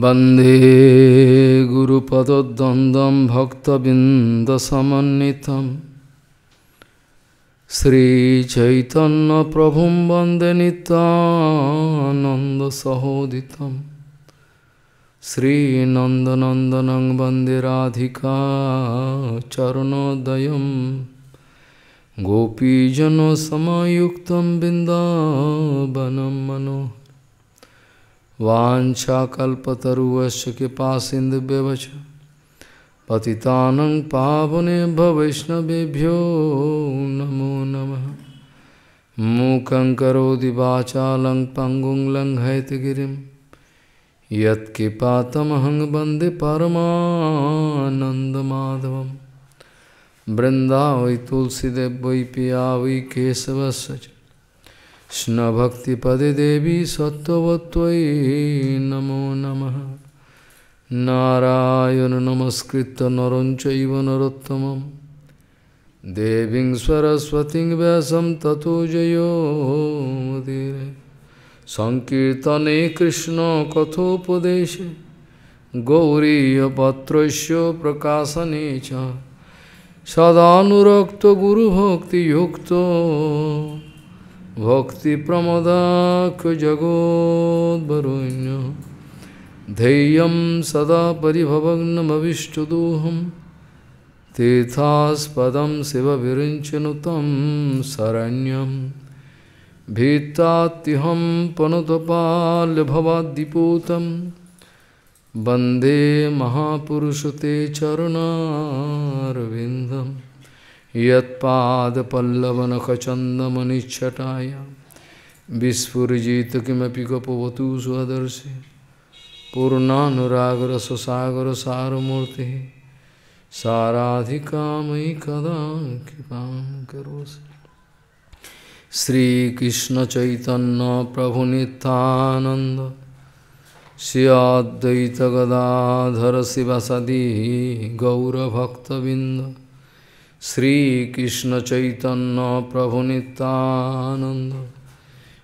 वन्दे गुरुपदद्वन्द्वं भक्तबिन्दसमन्वितं श्रीचैतन्यप्रभुं वन्दे नितानन्दसहोदितं श्रीनन्दनन्दनं वन्दे राधिका चरणोदयं गोपीजनसमयुक्तं बिन्दावनं मनोहर वाञ्छाकल्पतरुवस्य कृपासिन्धुव्यवच पतितानं पावनेभ्य वैष्णवेभ्यो नमो नमः। मूकं करोति वाचालं पङ्गुं लङ्घयतगिरिं यत्कृपातमहं वंदे परमानन्दमाधवं बृन्दावै तुलसीदेव वै पिया वै केशवस्य कृष्णभक्तिपदे देवी सत्त्ववत्त्वयि नमो नमः नारायण नमस्कृत्य नरं चैव नरोत्तमं देवीं सरस्वतीं व्यासं ततो जयो मुदीरे सङ्कीर्तने कृष्णकथोपदेशे गौरीयपत्रस्य प्रकाशने च सदानुरक्तगुरुभक्तियुक्तो भक्तिप्रमदाख्यजगोद्वरुण्य धैर्यं सदा परिभवग्नमविष्टदोहं। तीर्थास्पदं शिवविरिञ्चनु तं शरण्यं। भीत्तात्यहं पनुतपाल्यभवाद्दिपूतं। वंदे महापुरुषते चरुणारविन्दम्। यत्पादपल्लवनखचन्दमनिच्छटाय। विस्फुरिजित किमपि गपवतु स्वदर्शि पूर्णानुरागरससागरसारमूर्तिः। साराधिकामयि कदा कृपां करोसि श्रीकृष्णचैतन्यप्रभुनितानन्द श्री अद्वैतगदाधर शिवसदी गौरभक्तबिन्द श्रीकृष्ण चैतन्य प्रभु नित्यानंद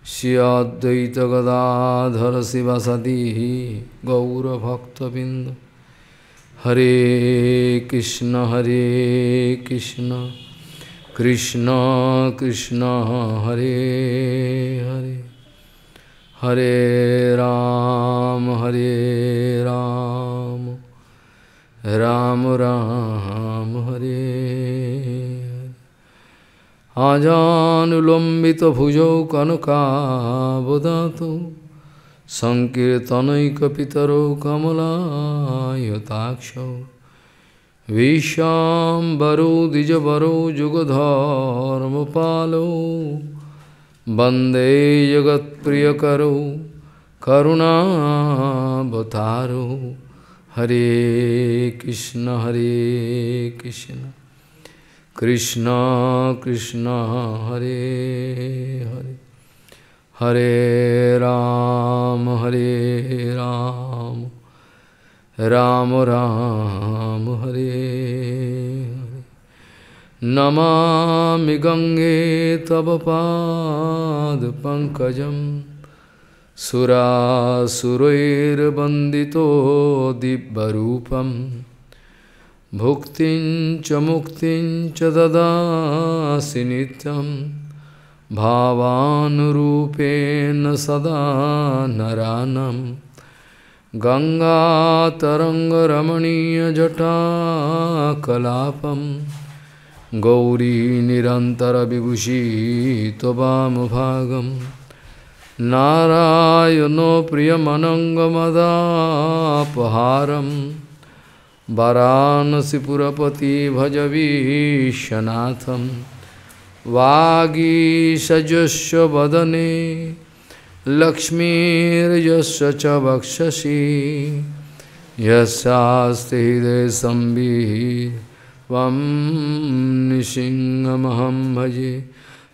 श्री अद्वैत गदाधर शिवसदी गौरभक्तबिंद हरे कृष्ण हरे कृष्ण कृष्ण कृष्ण हरे हरे हरे राम हरे রাম রাম হরে আজানুলম্বিত ভুজৌ কনকাবদাত সংকীর্তনৈকিতর কমলায়তাক্ষ বিশ্বাম্বরো দ্বিজবরো যুগধর্মপালো বন্দে জগৎপ্রিয়করো করুণাবতারো हरे कृष्ण हरे कृष्ण। कृष्ण कृष्ण, हरे हरे। हरे राम हरे राम। राम राम, हरे हरे। नमामि गङ्गे तव पादपङ्कजम् सुरासुरैर्वन्दितो दिव्यरूपं भुक्तिं च मुक्तिं च ददासि नित्यं भावानुरूपेण सदा नरानं गङ्गातरङ्गरमणीयजटाकलापं गौरी नारायणो प्रियमनङ्गमदापहारं वरानसिपुरपति भजवीशनाथं वागीषजस्य वदने लक्ष्मीर्यस्य च वक्षसि। यस्यास्ति हृदयसंविः त्वं निसिंहमहं भजे।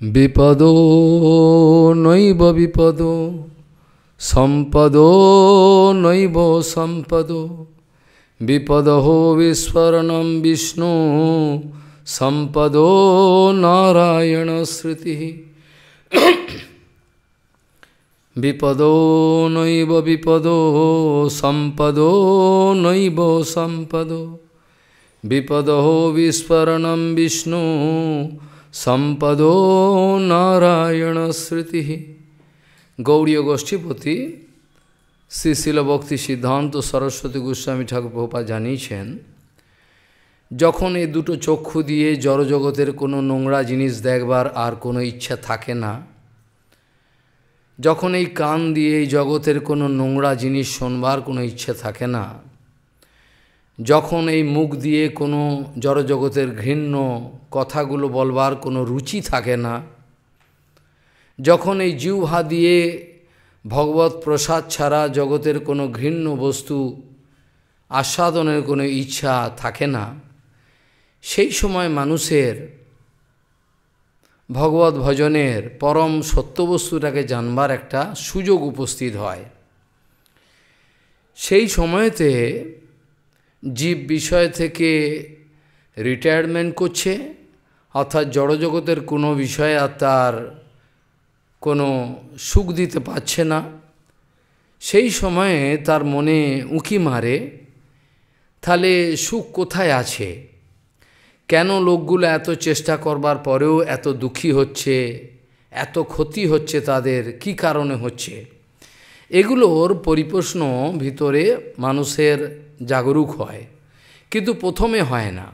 বিপদো নৈব বিপদো, সম্পদো নৈব সম্পদো। বিপদ বিস্মরণম বিষ্ণু, সম্পদো নারায়ণ স্মৃতি। বিপদো নৈব বিপদো, সম্পদো নৈব সম্পদো। বিপদ বিস্মরণম বিষ্ণু সম্পদো নারায়ণ স্মৃতি। গৌড়ীয় গোষ্ঠীপতি শ্রীশিল ভক্তি সিদ্ধান্ত সরস্বতী গোস্বামী ঠাকুর প্রভা জানিয়েছেন, যখন এই দুটো চক্ষু দিয়ে জড়জগতের কোনো নোংরা জিনিস দেখবার আর কোনো ইচ্ছা থাকে না, যখন এই কান দিয়ে এই জগতের কোনো নোংরা জিনিস শোনবার কোনো ইচ্ছে থাকে না যখন এই মুখ দিয়ে কোনো জড়জগতের ঘৃণ্য কথাগুলো বলবার কোনো রুচি থাকে না, যখন এই জিহ্বা দিয়ে ভগবত প্রসাদ ছাড়া জগতের কোনো ঘৃণ্য বস্তু আস্বাদনের কোনো ইচ্ছা থাকে না, সেই সময় মানুষের ভগবত ভজনের পরম সত্যবস্তুটাকে জানবার একটা সুযোগ উপস্থিত হয়। সেই সময়তে জীব বিষয় থেকে রিটায়ারমেন্ট করছে, অর্থাৎ জড়জগতের কোনো বিষয়ে আর তার কোনো সুখ দিতে পারছে না। সেই সময়ে তার মনে উঁকি মারে, তাহলে সুখ কোথায় আছে? কেন লোকগুলো এত চেষ্টা করবার পরেও এত দুঃখী হচ্ছে? এত ক্ষতি হচ্ছে তাদের? কি কারণে হচ্ছে? এগুলোর পরিপ্রশ্ন ভিতরে মানুষের জাগরুক হয়। কিন্তু প্রথমে হয় না।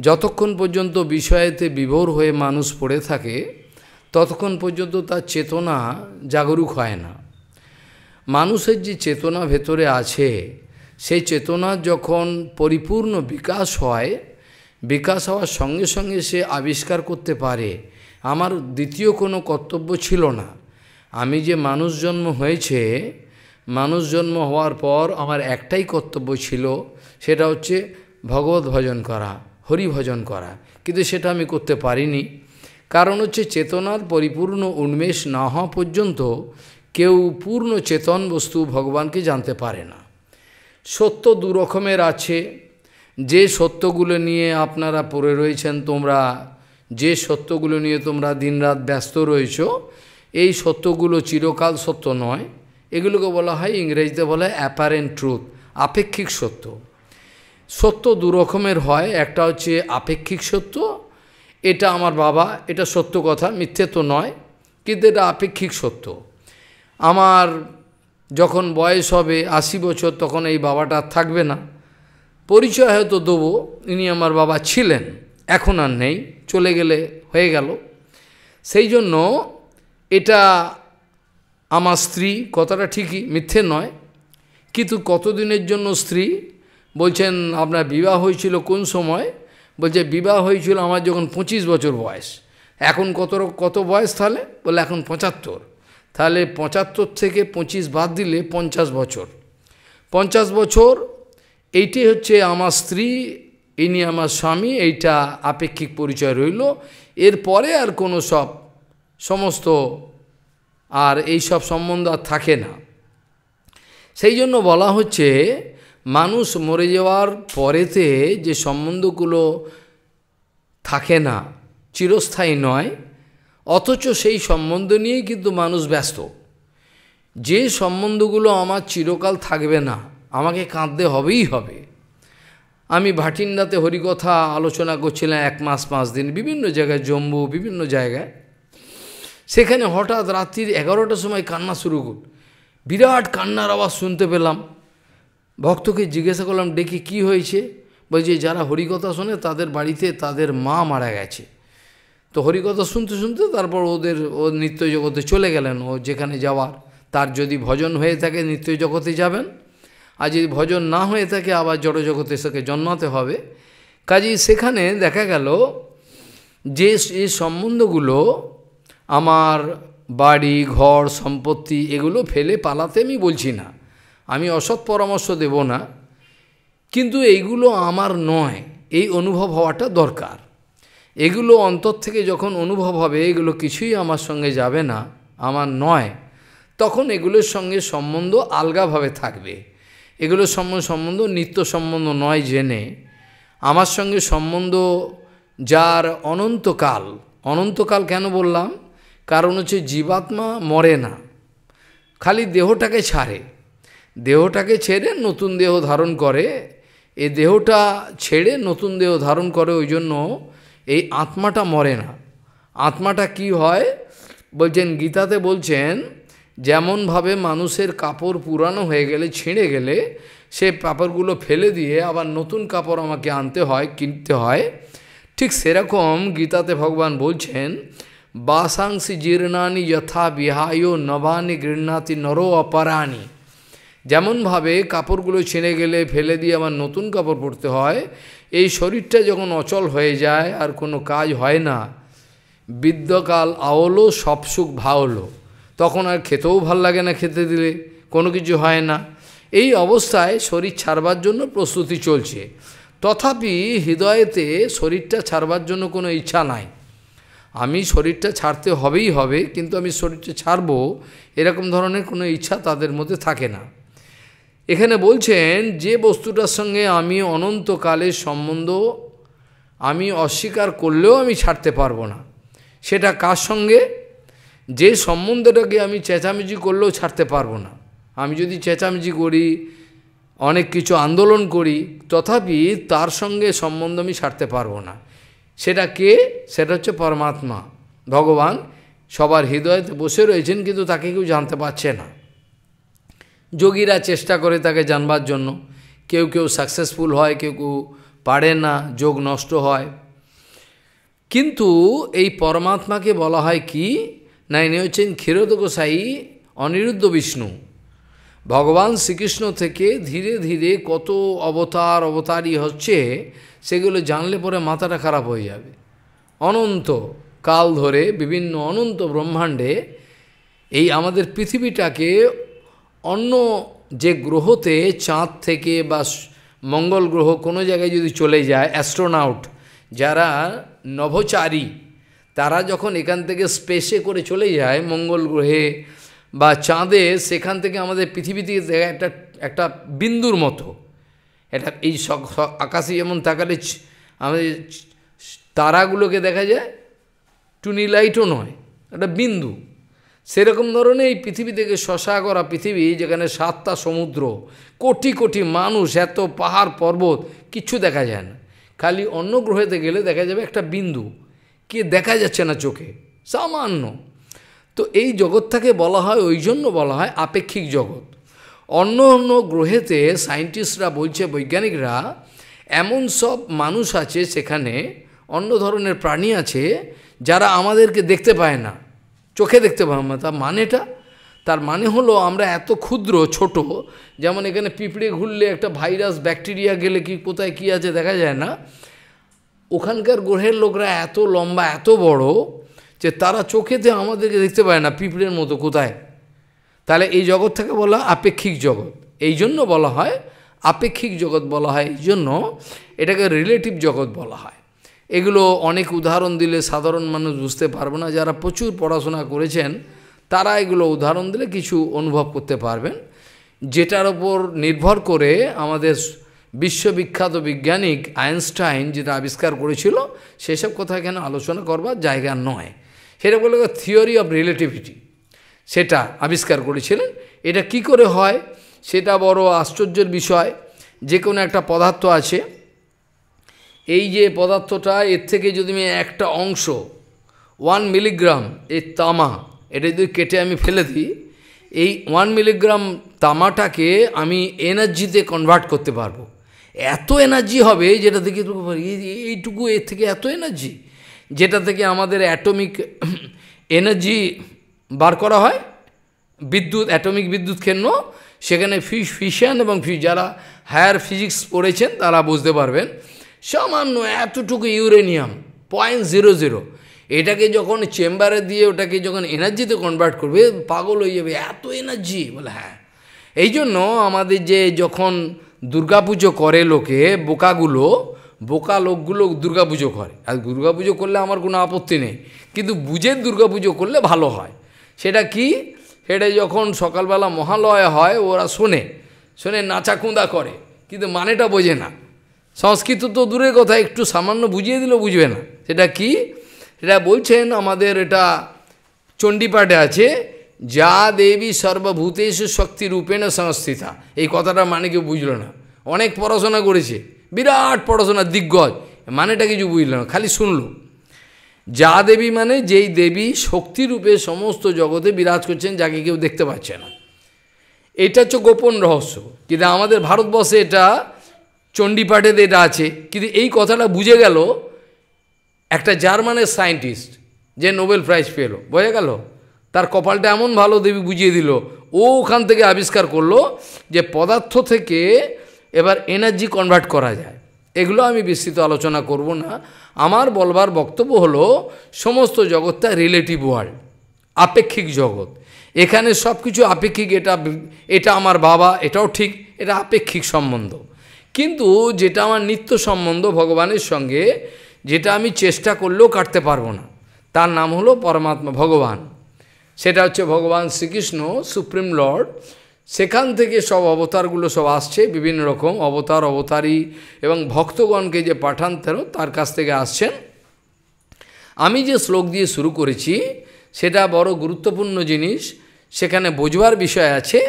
যতক্ষণ পর্যন্ত বিষয়েতে বিভোর হয়ে মানুষ পড়ে থাকে, ততক্ষণ পর্যন্ত তার চেতনা জাগরুক হয় না। মানুষের যে চেতনা ভেতরে আছে, সেই চেতনা যখন পরিপূর্ণ বিকাশ হয়, বিকাশ হওয়ার সঙ্গে সঙ্গে সে আবিষ্কার করতে পারে। আমার দ্বিতীয় কোনো কর্তব্য ছিল না। আমি যে মানুষ জন্ম হয়েছে মানুষ জন্ম হওয়ার পর আমার একটাই কর্তব্য ছিল, সেটা হচ্ছে ভগবত ভজন করা, হরি ভজন করা। কিন্তু সেটা আমি করতে পারিনি। কারণ হচ্ছে চেতনার পরিপূর্ণ উন্মেষ না হওয়া পর্যন্ত কেউ পূর্ণ চেতন বস্তু ভগবানকে জানতে পারে না। সত্য দু রকমের আছে। যে সত্যগুলো নিয়ে আপনারা পড়ে রয়েছেন, তোমরা যে সত্যগুলো নিয়ে তোমরা দিনরাত ব্যস্ত রয়েছ, এই সত্যগুলো চিরকাল সত্য নয়। এগুলোকে বলা হয় ইংরেজিতে বলা অ্যাপারেন্ট ট্রুথ আপেক্ষিক সত্য। সত্য দু রকমের হয়, একটা হচ্ছে আপেক্ষিক সত্য, এটা আমার বাবা, এটা সত্য কথা, মিথ্যে তো নয়, কিন্তু এটা আপেক্ষিক সত্য। আমার যখন বয়স হবে, আশি বছর, তখন এই বাবাটা থাকবে না। পরিচয় হয়তো দেবো, ইনি আমার বাবা ছিলেন, এখন আর নেই, চলে গেলে হয়ে গেল। সেই জন্য এটা আমার স্ত্রী কথাটা ঠিকই, মিথ্যে নয়। কিন্তু কতদিনের জন্য স্ত্রী? বলছেন, আপনার বিবাহ হয়েছিল কোন সময়? বলছে, বিবাহ হয়েছিল আমার যখন পঁচিশ বছর বয়স। এখন কত কত বয়স তাহলে? বলে, এখন পঁচাত্তর। তাহলে পঁচাত্তর থেকে পঁচিশ বাদ দিলে পঞ্চাশ বছর। পঞ্চাশ বছর, এইটি হচ্ছে আমার স্ত্রী, ইনি আমার স্বামী, এইটা আপেক্ষিক পরিচয় রইল। এরপরে আর কোনো সব, সমস্ত আর এই সব সম্বন্ধ আর থাকে না। সেই জন্য বলা হচ্ছে, মানুষ মরে যাওয়ার পরেতে যে সম্বন্ধগুলো থাকে না, চিরস্থায়ী নয়, অথচ সেই সম্বন্ধ নিয়েই কিন্তু মানুষ ব্যস্ত। যে সম্বন্ধগুলো আমার চিরকাল থাকবে না, আমাকে কাঁদতে হবেই হবে। আমি ভাটিন্ডাতে হরিকথা আলোচনা করছিলাম এক মাস পাঁচ দিন, বিভিন্ন জায়গায় জম্মু বিভিন্ন জায়গায়। সেখানে হঠাৎ রাত্রির এগারোটার সময় কান্না শুরু কর বিরাট কান্নার আওয়াজ শুনতে পেলাম। ভক্তকে জিজ্ঞাসা করলাম ডেকে কি হয়েছে? বলছে, যারা হরিকথা শোনে তাদের বাড়িতে তাদের মা মারা গেছে। তো হরিকথা শুনতে শুনতে তারপর ওদের, ও নিত্য জগতে চলে গেলেন। ও যেখানে যাওয়ার, তার যদি ভজন হয়ে থাকে নিত্য জগতে যাবেন। আর যদি ভজন না হয়ে থাকে, আবার জড়জগতে সেকে জন্মাতে হবে। কাজেই সেখানে দেখা গেল যে এই সম্বন্ধগুলো আমার বাড়ি, ঘর, সম্পত্তি এগুলো ফেলে পালাতে আমি বলছি না। আমি অসৎ পরামর্শ দেব না। কিন্তু এইগুলো আমার নয়। এই অনুভব হওয়াটা দরকার। এগুলো অন্তর থেকে যখন অনুভব হবে, এগুলো কিছুই আমার সঙ্গে যাবে না, আমার নয়, তখন এগুলোর সঙ্গে সম্বন্ধ আলগাভাবে থাকবে। এগুলোর সঙ্গে সম্বন্ধ নিত্য সম্বন্ধ নয় জেনে। আমার সঙ্গে সম্বন্ধ যার অনন্তকাল অনন্তকাল কেন বললাম? কারণ হচ্ছে জীবাত্মা মরে না, খালি দেহটাকে ছাড়ে। দেহটাকে ছেড়ে নতুন দেহ ধারণ করে। এ দেহটা ছেড়ে নতুন দেহ ধারণ করে ওই জন্য এই আত্মাটা মরে না। আত্মাটা কি হয়? বলছেন, গীতাতে বলছেন, যেমনভাবে মানুষের কাপড় পুরানো হয়ে গেলে, ছিঁড়ে গেলে, সে কাপড়গুলো ফেলে দিয়ে আবার নতুন কাপড় আমাকে আনতে হয়, কিনতে হয়। ঠিক সেরকম গীতাতে ভগবান বলছেন বাসাংসি জীর্ণানি যথা বিহায় নবানি গৃহণাতি নরো অপরাণী। যেমনভাবে কাপড়গুলো ছিঁড়ে গেলে ফেলে দিয়ে আবার নতুন কাপড় পরতে হয়, এই শরীরটা যখন অচল হয়ে যায় আর কোনো কাজ হয় না, বিদ্যকাল আওলো, সব সুখ ভাওলো। তখন আর খেতেও ভালো লাগে না খেতে দিলে, কোনো কিছু হয় না। এই অবস্থায় শরীর ছাড়বার জন্য প্রস্তুতি চলছে। তথাপি হৃদয়েতে শরীরটা ছাড়বার জন্য কোনো ইচ্ছা নাই। আমি শরীরটা ছাড়তে হবেই হবে, কিন্তু আমি শরীরটা ছাড়বো, এরকম ধরনের কোনো ইচ্ছা তাদের মধ্যে থাকে না। এখানে বলছেন, যে বস্তুটার সঙ্গে আমি অনন্তকালের সম্বন্ধ আমি অস্বীকার করলেও আমি ছাড়তে পারব না। সেটা কার সঙ্গে? যে সম্বন্ধটাকে আমি চেঁচামেচি করলেও ছাড়তে পারব না। আমি যদি চেঁচামেচি করি, অনেক কিছু আন্দোলন করি, তথাপি তার সঙ্গে সম্বন্ধ আমি ছাড়তে পারব না। সেটা কে? সেটা হচ্ছে পরমাত্মা। ভগবান সবার হৃদয়তে বসে রয়েছেন কিন্তু তাকে কেউ জানতে পারছে না। যোগীরা চেষ্টা করে তাকে জানবার জন্য। কেউ কেউ সাকসেসফুল হয়, কেউ কেউ পারে না, যোগ নষ্ট হয়। কিন্তু এই পরমাত্মাকে বলা হয় কি? না ইনি হচ্ছেন ক্ষীরদ গোসাই, অনিরুদ্ধ বিষ্ণু। ভগবান শ্রীকৃষ্ণ থেকে ধীরে ধীরে কত অবতার অবতারই হচ্ছে, সেগুলো জানলে পরে মাথাটা খারাপ হয়ে যাবে। অনন্ত কাল ধরে বিভিন্ন অনন্ত ব্রহ্মাণ্ডে এই আমাদের পৃথিবীটাকে অন্য যে গ্রহতে চাঁদ থেকে বা মঙ্গল গ্রহ কোনো জায়গায় যদি চলে যায়, অ্যাস্ট্রোনাউট, যারা নভোচারী, তারা যখন এখান থেকে স্পেসে করে চলে যায় মঙ্গল গ্রহে বা চাঁদে সেখান থেকে আমাদের পৃথিবী থেকে একটা একটা বিন্দুর মতো, এটা এই আকাশে যেমন তাকালে আমাদের তারাগুলোকে দেখা যায় টুনি লাইটও নয়, একটা বিন্দু। সেরকম ধরনের এই পৃথিবী থেকে শশা করা পৃথিবী যেখানে সাতটা সমুদ্র, কোটি কোটি মানুষ, এত পাহাড় পর্বত, কিচ্ছু দেখা যায় না। খালি অন্য গ্রহেতে গেলে দেখা যাবে একটা বিন্দু, কে দেখা যাচ্ছে না চোখে, সামান্য। তো এই জগৎটাকে বলা হয়, ওই জন্য বলা হয় আপেক্ষিক জগৎ। অন্য অন্য গ্রহেতে সায়েন্টিস্টরা বলছে, বৈজ্ঞানিকরা, এমন সব মানুষ আছে সেখানে, অন্য ধরনের প্রাণী আছে, যারা আমাদেরকে দেখতে পায় না। চোখে দেখতে পায় না, তার মানেটা? তার মানে হলো আমরা এত ক্ষুদ্র, ছোট, যেমন এখানে পিঁপড়ে ঘুরলে একটা ভাইরাস, ব্যাকটেরিয়া গেলে কি, কোথায় কি আছে দেখা যায় না। ওখানকার গ্রহের লোকরা এত লম্বা, এত বড় যে তারা চোখেতে আমাদেরকে দেখতে পায় না পিঁপড়ের মতো কোথায়। তাহলে এই জগৎ থেকে বলা আপেক্ষিক জগৎ। এই জন্য বলা হয় আপেক্ষিক জগৎ বলা হয়, এই জন্য এটাকে রিলেটিভ জগৎ বলা হয়। এগুলো অনেক উদাহরণ দিলে সাধারণ মানুষ বুঝতে পারবে না, যারা প্রচুর পড়াশোনা করেছেন, তারা এগুলো উদাহরণ দিলে কিছু অনুভব করতে পারবেন। যেটার ওপর নির্ভর করে আমাদের বিশ্ববিখ্যাত বৈজ্ঞানিক আইনস্টাইন যেটা আবিষ্কার করেছিল, সেসব কথা এখানে আলোচনা করবার জায়গা নয়। সেটা বলে থিওরি অফ রিলেটিভিটি সেটা আবিষ্কার করেছিলেন এটা কি করে হয়? সেটা বড় আশ্চর্যের বিষয়। যে কোনো একটা পদার্থ আছে, এই যে পদার্থটা, এর থেকে যদি আমি একটা অংশ ওয়ান মিলিগ্রাম এই তামা, এটা যদি কেটে আমি ফেলে দিই, এই ওয়ান মিলিগ্রাম তামাটাকে আমি এনার্জিতে কনভার্ট করতে পারব। এত এনার্জি হবে যেটা থেকে এইটুকু এর থেকে এত এনার্জি যেটা থেকে আমাদের অ্যাটমিক এনার্জি বার করা হয়, বিদ্যুৎ, অ্যাটমিক বিদ্যুৎ কেন্দ্র সেখানে ফিস ফিশন এবং যারা হায়ার ফিজিক্স পড়েছেন তারা বুঝতে পারবেন। সামান্য এতটুকু ইউরেনিয়াম পয়েন্ট জিরো জিরো এটাকে যখন চেম্বারে দিয়ে ওটাকে যখন এনার্জিতে কনভার্ট করবে, পাগল হয়ে যাবে, এত এনার্জি। বলে হ্যাঁ। এই জন্য আমাদের যে যখন দুর্গাপুজো করে লোকে, বোকাগুলো বোকা লোকগুলো দুর্গাপুজো করে। আর দুর্গাপুজো করলে আমার কোনো আপত্তি নেই। কিন্তু বুঝে দুর্গাপুজো করলে ভালো হয়। সেটা কি? সেটা যখন সকালবেলা মহালয় হয়, ওরা শোনে। শোনে, নাচাকুঁদা করে। কিন্তু মানেটা বোঝে না। সংস্কৃত তো দূরের কথা, একটু সামান্য বুঝিয়ে দিলেও বুঝবে না। সেটা কি? সেটা বলছেন আমাদের এটা চণ্ডীপাঠে আছে, যা দেবী সর্বভূতেষু শক্তি রূপেণ সংস্থিতা। এই কথাটা মানে কেউ বুঝলো না। অনেক পড়াশোনা করেছে। বিরাট পড়াশোনা দিগ্গজ। মানেটা কিছু বুঝলো না, খালি শুনল। যা দেবী মানে যেই দেবী শক্তিরূপে সমস্ত জগতে বিরাজ করছেন, যাকে কেউ দেখতে পাচ্ছে না। এটা হচ্ছে গোপন রহস্য। কিন্তু আমাদের ভারতবর্ষে এটা চণ্ডীপাঠেতে এটা আছে। কিন্তু এই কথাটা বুঝে গেল একটা জার্মানের সায়েন্টিস্ট, যে নোবেল প্রাইজ পেল। বোঝা গেল? তার কপালটা এমন ভালো, দেবী বুঝিয়ে দিল। ও ওখান থেকে আবিষ্কার করল যে পদার্থ থেকে এবার এনার্জি কনভার্ট করা যায়। এগুলো আমি বিস্তৃত আলোচনা করব না। আমার বলবার বক্তব্য হলো, সমস্ত জগৎটা রিলেটিভ ওয়ার্ল্ড আপেক্ষিক জগৎ। এখানে সব কিছু আপেক্ষিক, এটা এটা আমার বাবা, এটাও ঠিক, এটা আপেক্ষিক সম্বন্ধ। কিন্তু যেটা আমার নিত্য সম্বন্ধ ভগবানের সঙ্গে, যেটা আমি চেষ্টা করলেও কাটতে পারব না, তার নাম হলো পরমাত্মা ভগবান। সেটা হচ্ছে ভগবান শ্রীকৃষ্ণ সুপ্রিম লর্ড সেখান থেকে সব অবতারগুলো সব আসছে, বিভিন্ন রকম অবতার, অবতারী এবং ভক্তগণকে যে পাঠান তেন তার কাছ থেকে আসছেন। আমি যে শ্লোক দিয়ে শুরু করেছি, সেটা বড় গুরুত্বপূর্ণ জিনিস। সেখানে বোঝবার বিষয় আছে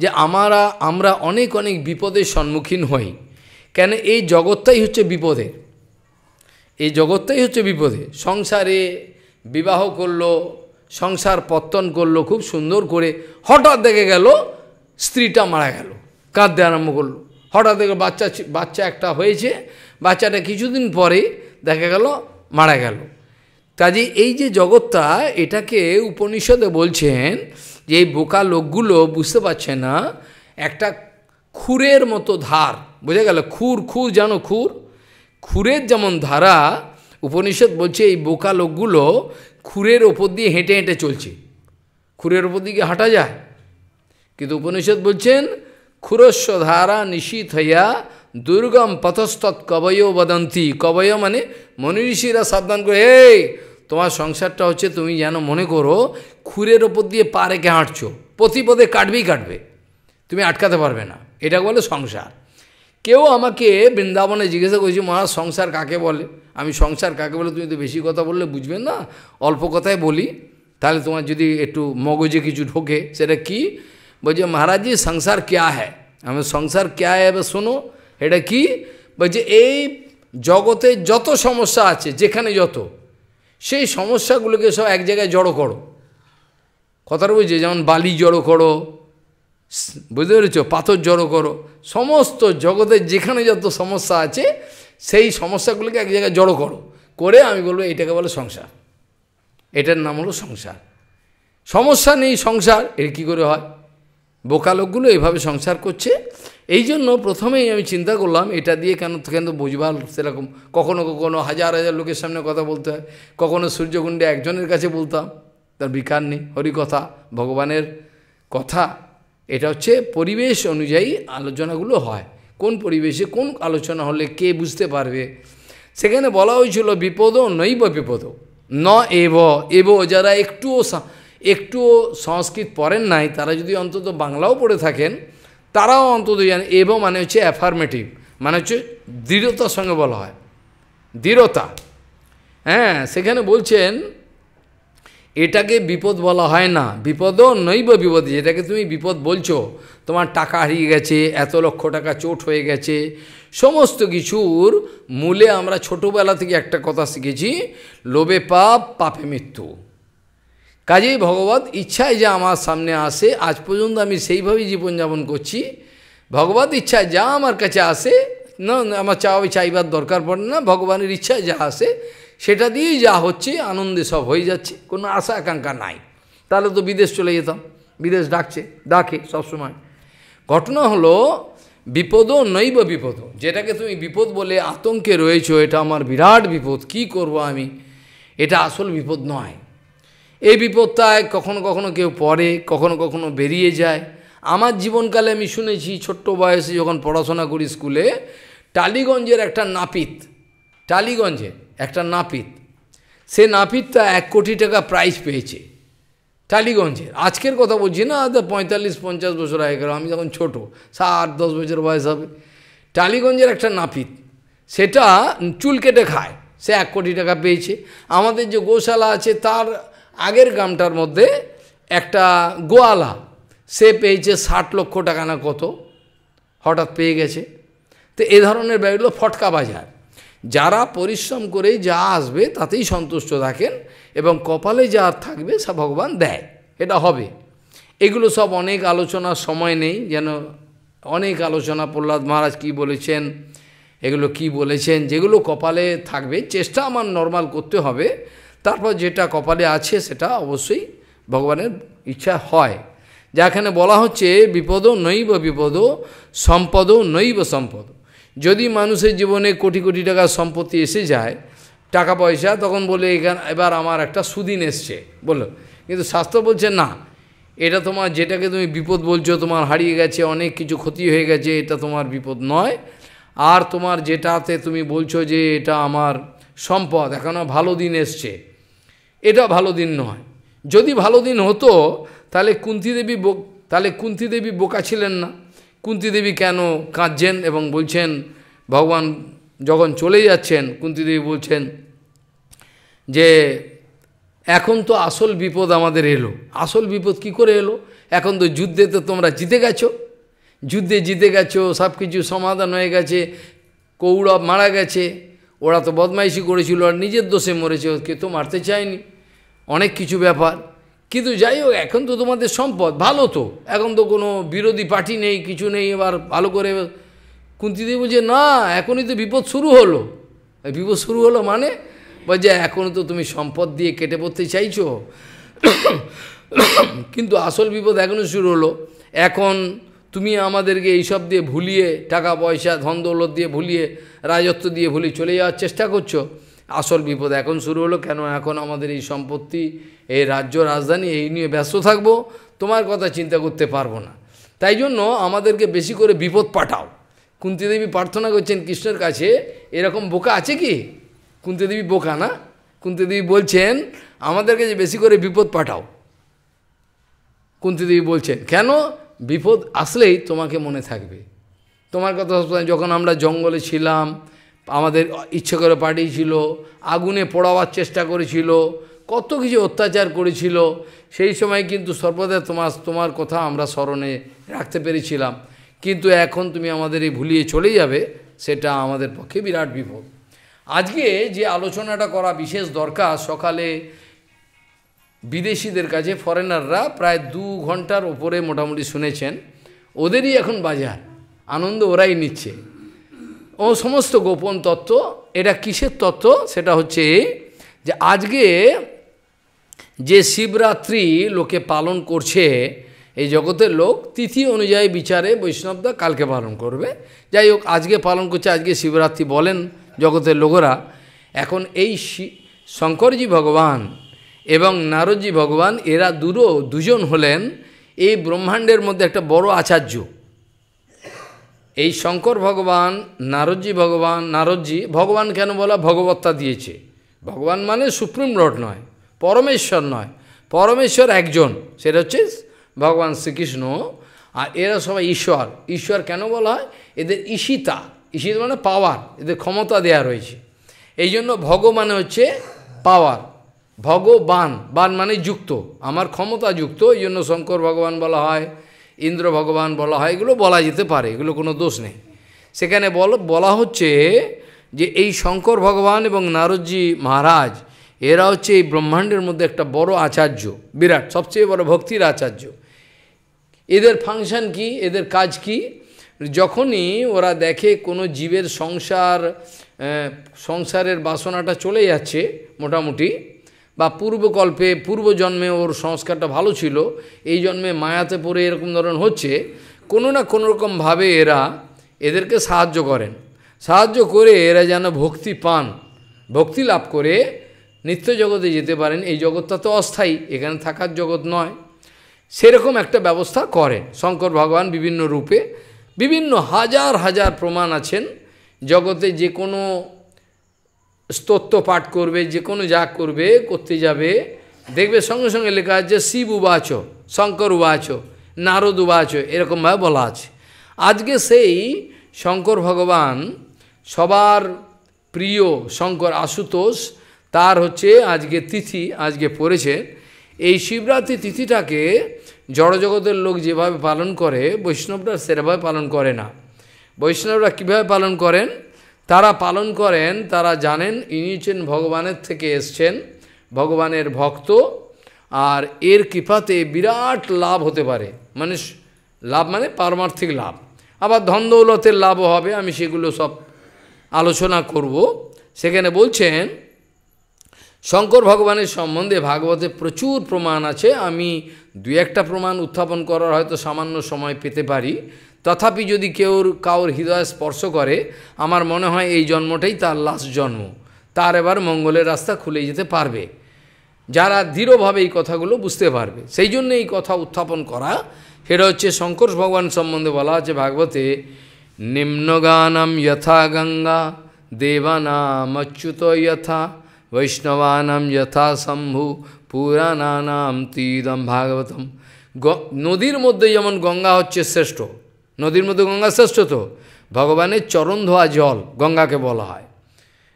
যে আমারা, আমরা অনেক অনেক বিপদের সম্মুখীন হই। কেন এই জগৎটাই হচ্ছে বিপদের এই জগৎটাই হচ্ছে বিপদে। সংসারে বিবাহ করল, সংসার পত্তন করল, খুব সুন্দর করে হঠাৎ দেখে গেল স্ত্রীটা মারা গেল, কাঁদতে আরম্ভ করল। হঠাৎ দেখে বাচ্চা বাচ্চা একটা হয়েছে, বাচ্চাটা কিছুদিন পরে দেখা গেল মারা গেল। কাজে এই যে জগৎটা, এটাকে উপনিষদে বলছেন যে এই বোকা লোকগুলো বুঝতে পারছে না, একটা খুরের মতো ধার। বোঝা গেল, খুর খুর, জানো খুর? খুরের যেমন ধারা, উপনিষদ বলছে এই বোকা লোকগুলো খুরের ওপর দিয়ে হেঁটে হেঁটে চলছে। খুরের ওপর দিকে হাঁটা যায়? কিন্তু উপনিষদ বলছেন, খুরস্ব ধারা নিশীত হইয়া দুর্গম পথস্তৎ কবয় বদন্তি। কবয় মানে মনীষীরা সাবধান করে এই তোমার সংসারটা হচ্ছে তুমি যেন মনে করো, খুরের ওপর দিয়ে পা রেখে হাঁটছো প্রতিপদে কাটবেই কাটবে, তুমি আটকাতে পারবে না। এটা বলে সংসার। কেউ আমাকে বৃন্দাবনে জিজ্ঞাসা করেছি, মহারাজ, সংসার কাকে বলে? আমি, সংসার কাকে বলে? তুমি তো বেশি কথা বললে বুঝবেন না, অল্প কথায় বলি। তাহলে তোমার যদি একটু মগজে কিছু ঢোকে, সেটা কি? বলছে মহারাজ সংসার ক্যা হ্যাঁ আমি সংসার ক্যা এবার শোনো এটা কি বলছে এই জগতে যত সমস্যা আছে যেখানে যত সেই সমস্যাগুলোকে সব এক জায়গায় জড়ো করো কথাটা বুঝছে যেমন বালি জড়ো করো বুঝতে পেরেছ পাথর জড়ো করো সমস্ত জগতের যেখানে যত সমস্যা আছে সেই সমস্যাগুলোকে এক জায়গায় জড়ো করো করে আমি বলব এটাকে বলে সংসার এটার নাম হলো সংসার। সমস্যা নেই, সংসার। এর কী করে হয়? বোকা লোকগুলো এভাবে সংসার করছে। এই জন্য প্রথমেই আমি চিন্তা করলাম, এটা দিয়ে কেন কেন বুঝবার সেরকম? কখনো কখনো হাজার হাজার লোকের সামনে কথা বলতে হয়। কখনো সূর্যকুণ্ডে একজনের কাছে বলতাম, তার বিকার নেই হরিকথা ভগবানের কথা। এটা হচ্ছে পরিবেশ অনুযায়ী আলোচনাগুলো হয়। কোন পরিবেশে কোন আলোচনা হলে কে বুঝতে পারবে? সেখানে বলা হয়েছিল বিপদ নৈব বিপদ ন এব এব যারা একটুও একটুও সংস্কৃত পড়েন নাই, তারা যদি অন্তত বাংলাও পড়ে থাকেন, তারাও অন্তত জানে এব মানে হচ্ছে অ্যাফার্মেটিভ মানে হচ্ছে দৃঢ়তার সঙ্গে বলা হয়। দৃঢ়তা। হ্যাঁ সেখানে বলছেন, এটাকে বিপদ বলা হয় না, বিপদও নৈব বিপদ, যেটাকে তুমি বিপদ বলছো, তোমার টাকা হারিয়ে গেছে, এত লক্ষ টাকা চোট হয়ে গেছে, সমস্ত কিছুর মূলে আমরা ছোটোবেলা থেকে একটা কথা শিখেছি, লোভে পাপ, পাপে মৃত্যু। কাজেই ভগবত ইচ্ছায় যা আমার সামনে আসে, আজ পর্যন্ত আমি সেইভাবেই জীবনযাপন করছি। ভগবত ইচ্ছায় যা আমার কাছে আসে, না আমার চাওয়া চাইবার দরকার পড়ে না, ভগবানের ইচ্ছায় যা আসে, সেটা দিয়েই যা হচ্ছে, আনন্দে সব হয়ে যাচ্ছে, কোনো আশা আকাঙ্ক্ষা নাই। তাহলে তো বিদেশ চলে যেতাম, বিদেশ ডাকছে, ডাকে সবসময়। ঘটনা হলো, বিপদও নৈব বিপদ, যেটাকে তুমি বিপদ বলে আতঙ্কে রয়েছো, এটা আমার বিরাট বিপদ, কি করব আমি? এটা আসল বিপদ নয়। এই বিপদটায় কখনো কখনো কেউ পড়ে, কখনো কখনো বেরিয়ে যায়। আমার জীবনকালে আমি শুনেছি, ছোট্ট বয়সে যখন পড়াশোনা করি স্কুলে, টালিগঞ্জের একটা নাপিত, টালিগঞ্জে একটা নাপিত, সে নাপিতটা এক কোটি টাকা প্রাইজ পেয়েছে টালিগঞ্জের আজকের কথা বলছি না পঁয়তাল্লিশ, পঞ্চাশ বছর আগে গেল আমি যখন ছোট সাত দশ বছর বয়স হবে। টালিগঞ্জের একটা নাপিত, সেটা চুল কেটে খায়, সে এক কোটি টাকা পেয়েছে। আমাদের যে গোশালা আছে, তার আগের গ্রামটার মধ্যে একটা গোয়ালা, সে পেয়েছে ষাট লক্ষ টাকা না কত, হঠাৎ পেয়ে গেছে। তো এ ধরনের ব্যাগগুলো ফটকা বাজার। যারা পরিশ্রম করে যা আসবে তাতেই সন্তুষ্ট থাকেন এবং কপালে যা থাকবে সব ভগবান দেয়, এটা হবে। এগুলো সব অনেক আলোচনার সময় নেই, যেন অনেক আলোচনা। প্রহ্লাদ মহারাজ কি বলেছেন, এগুলো কি বলেছেন, যেগুলো কপালে থাকবে, চেষ্টা আমার নর্মাল করতে হবে। তারপর যেটা কপালে আছে সেটা অবশ্যই ভগবানের ইচ্ছা হয়। যেখানে বলা হচ্ছে বিপদ নৈব বিপদ সম্পদ নৈব সম্পদ। যদি মানুষের জীবনে কোটি কোটি টাকার সম্পত্তি এসে যায়, টাকা পয়সা, তখন বলে এখানে, এবার আমার একটা সুদিন এসছে, বলল। কিন্তু শাস্ত্র বলছে না, এটা তোমার যেটাকে তুমি বিপদ বলছো, তোমার হারিয়ে গেছে, অনেক কিছু ক্ষতি হয়ে গেছে, এটা তোমার বিপদ নয়। আর তোমার যেটাতে তুমি বলছো যে এটা আমার সম্পদ এখনও ভালো দিন এসছে। এটা ভালো দিন নয়। যদি ভালো দিন হতো, তাহলে কুন্তি দেবী তাহলে কুন্তিদেবী বোকা ছিলেন না। কুন্তিদেবী কেন কাঁদছেন এবং বলছেন, ভগবান যখন চলে যাচ্ছেন কুন্তিদেবী বলছেন যে, এখন তো আসল বিপদ আমাদের এলো। আসল বিপদ কি করে এলো? এখন তো যুদ্ধে তো তোমরা জিতে গেছো। যুদ্ধে জিতে গেছো সব কিছু সমাধান হয়ে গেছে, কৌরব মারা গেছে, ওরা তো বদমাইশি করেছিল, আর নিজের দোষে মরেছে কে তো মারতে চায়নি। অনেক কিছু ব্যাপার। কিন্তু যাই হোক এখন তো তোমাদের সম্পদ, ভালো তো। এখন তো কোনো বিরোধী পার্টি নেই, কিছু নেই, এবার ভালো করে কুন্তিদেবী বলছে, না, এখনই তো বিপদ শুরু হলো। বিপদ শুরু হলো মানে? বলছে, এখনও তো তুমি সম্পদ দিয়ে কেটে পড়তে চাইছো। কিন্তু আসল বিপদ এখনও শুরু হলো। এখন তুমি আমাদেরকে এইসব দিয়ে ভুলিয়ে টাকা পয়সা ধন দৌলত দিয়ে ভুলিয়ে, রাজত্ব দিয়ে ভুলিয়ে চলে যাওয়ার চেষ্টা করছ। আসল বিপদ এখন শুরু হলো, কেন এখন আমাদের এই সম্পত্তি, এই রাজ্য রাজধানী, এই নিয়ে ব্যস্ত থাকব? তোমার কথা চিন্তা করতে পারব না। তাই জন্য আমাদেরকে বেশি করে বিপদ পাঠাও। কুন্তিদেবী প্রার্থনা করছেন কৃষ্ণের কাছে, এরকম বোকা আছে কি? কুন্তিদেবী বোকা না? কুন্তিদেবী বলছেন, আমাদেরকে যে বেশি করে বিপদ পাঠাও। কুন্তিদেবী বলছেন, কেন? বিপদ আসলেই তোমাকে মনে থাকবে। তোমার কথা যখন আমরা জঙ্গলে ছিলাম আমাদের ইচ্ছে করে পাঠিয়েছিল, আগুনে পোড়াবার চেষ্টা করেছিল, কত কিছু অত্যাচার করেছিল, সেই সময় কিন্তু সর্বদা তোমার তোমার কথা আমরা স্মরণে রাখতে পেরেছিলাম। কিন্তু এখন তুমি আমাদের এই ভুলিয়ে চলে যাবে, সেটা আমাদের পক্ষে বিরাট বিপদ। আজকে যে আলোচনাটা করা বিশেষ দরকার, সকালে বিদেশিদের কাছে ফরেনাররা প্রায় দু ঘণ্টার ওপরে মোটামুটি শুনেছেন। ওদেরই এখন বাজার, আনন্দ ওরাই নিচ্ছে। ও সমস্ত গোপন তত্ত্ব, এটা কিসের তত্ত্ব? সেটা হচ্ছে যে আজকে যে শিবরাত্রি লোকে পালন করছে, এই জগতের লোক তিথি অনুযায়ী বিচারে বৈষ্ণবদা কালকে পালন করবে। যাই হোক, আজকে পালন করছে, আজকে শিবরাত্রি বলেন জগতের লোকেরা। এখন এই শঙ্করজি ভগবান এবং নারদজি ভগবান, এরা দুটো দুজন হলেন এই ব্রহ্মাণ্ডের মধ্যে একটা বড় আচার্য। এই শঙ্কর ভগবান, নারদজি ভগবান নারদজি, ভগবান কেন বলা ভগবত্তা দিয়েছে? ভগবান মানে সুপ্রিম লর্ড নয়, পরমেশ্বর নয়। পরমেশ্বর একজন, সেটা হচ্ছে ভগবান শ্রীকৃষ্ণ। আর এরা সবাই ঈশ্বর। ঈশ্বর কেন বলা হয়? এদের ঈশিতা। ঈশিতা মানে পাওয়ার, এদের ক্ষমতা দেয়া রয়েছে। এই জন্য ভগ মানে হচ্ছে পাওয়ার। ভগবান, বান মানে যুক্ত। আমার ক্ষমতা যুক্ত, এই জন্য শঙ্কর ভগবান বলা হয়। ইন্দ্র ভগবান বলা হয়, এগুলো বলা যেতে পারে, এগুলো কোনো দোষ নেই। সেখানে বল, বলা হচ্ছে যে এই শঙ্কর ভগবান এবং নারদজি মহারাজ, এরা হচ্ছে এই ব্রহ্মাণ্ডের মধ্যে একটা বড় আচার্য, বিরাট, সবচেয়ে বড় ভক্তির আচার্য। এদের ফাংশন কি? এদের কাজ কি? যখনই ওরা দেখে কোনো জীবের সংসার সংসারের বাসনাটা চলে যাচ্ছে, মোটামুটি বা পূর্বকল্পে, পূর্বজন্মে ওর সংস্কারটা ভালো ছিল, এই জন্মে মায়াতে পড়ে এরকম ধরনের হচ্ছে, কোনো না কোনো রকমভাবে এরা এদেরকে সাহায্য করেন। সাহায্য করে এরা যেন ভক্তি পান, ভক্তি লাভ করে নিত্য জগতে যেতে পারেন। এই জগৎটা তো অস্থায়ী, এখানে থাকার জগৎ নয়। সেরকম একটা ব্যবস্থা করেন। শঙ্কর ভগবান বিভিন্ন রূপে বিভিন্ন হাজার হাজার প্রমাণ আছেন। জগতে যে কোনো স্তোত্র পাঠ করবে, যে কোনো যা করবে, করতে যাবে। দেখবে সঙ্গে সঙ্গে লেখা আছে শিব উবাচ শঙ্কর উবাচ নারদ উবাচ এরকমভাবে বলা আছে। আজকে সেই শঙ্কর ভগবান, সবার প্রিয় শঙ্কর আশুতোষ, তার হচ্ছে আজকে তিথি, আজকে পড়েছে। এই শিবরাত্রি তিথিটাকে জড়জগতের লোক যেভাবে পালন করে, বৈষ্ণবরা সেভাবে পালন করে না। বৈষ্ণবরা কীভাবে পালন করেন? তারা পালন করেন, তারা জানেন ইনি হচ্ছেন ভগবানের থেকে এসছেন, ভগবানের ভক্ত, আর এর কৃপাতে বিরাট লাভ হতে পারে। মানে লাভ মানে পারমার্থিক লাভ। আবার ধন দৌলতের লাভও হবে, আমি সেগুলো সব আলোচনা করব। সেখানে বলছেন, শঙ্কর ভগবানের সম্বন্ধে ভাগবতে প্রচুর প্রমাণ আছে। আমি দু একটা প্রমাণ উত্থাপন করার হয়তো সামান্য সময় পেতে পারি। তথাপি যদি কেউ কাউর হৃদয় স্পর্শ করে, আমার মনে হয় এই জন্মটাই তার লাস্ট জন্ম। তার এবার মঙ্গলের রাস্তা খুলে যেতে পারবে। যারা দৃঢ়ভাবে এই কথাগুলো বুঝতে পারবে। সেই জন্য এই কথা উত্থাপন করা, সেটা হচ্ছে শঙ্কর ভগবান সম্বন্ধে বলা আছে ভাগবতে, নিম্নগানম যথা গঙ্গা দেবানাম অচ্যুত যথা, বৈষ্ণবানাম যথা শম্ভু, পুরাণানাম তীদম ভাগবতম। নদীর মধ্যে যেমন গঙ্গা হচ্ছে শ্রেষ্ঠ নদীর মধ্যে গঙ্গা শ্রেষ্ঠ তো। ভগবানের চরণ ধোয়া জল গঙ্গাকে বলা হয়।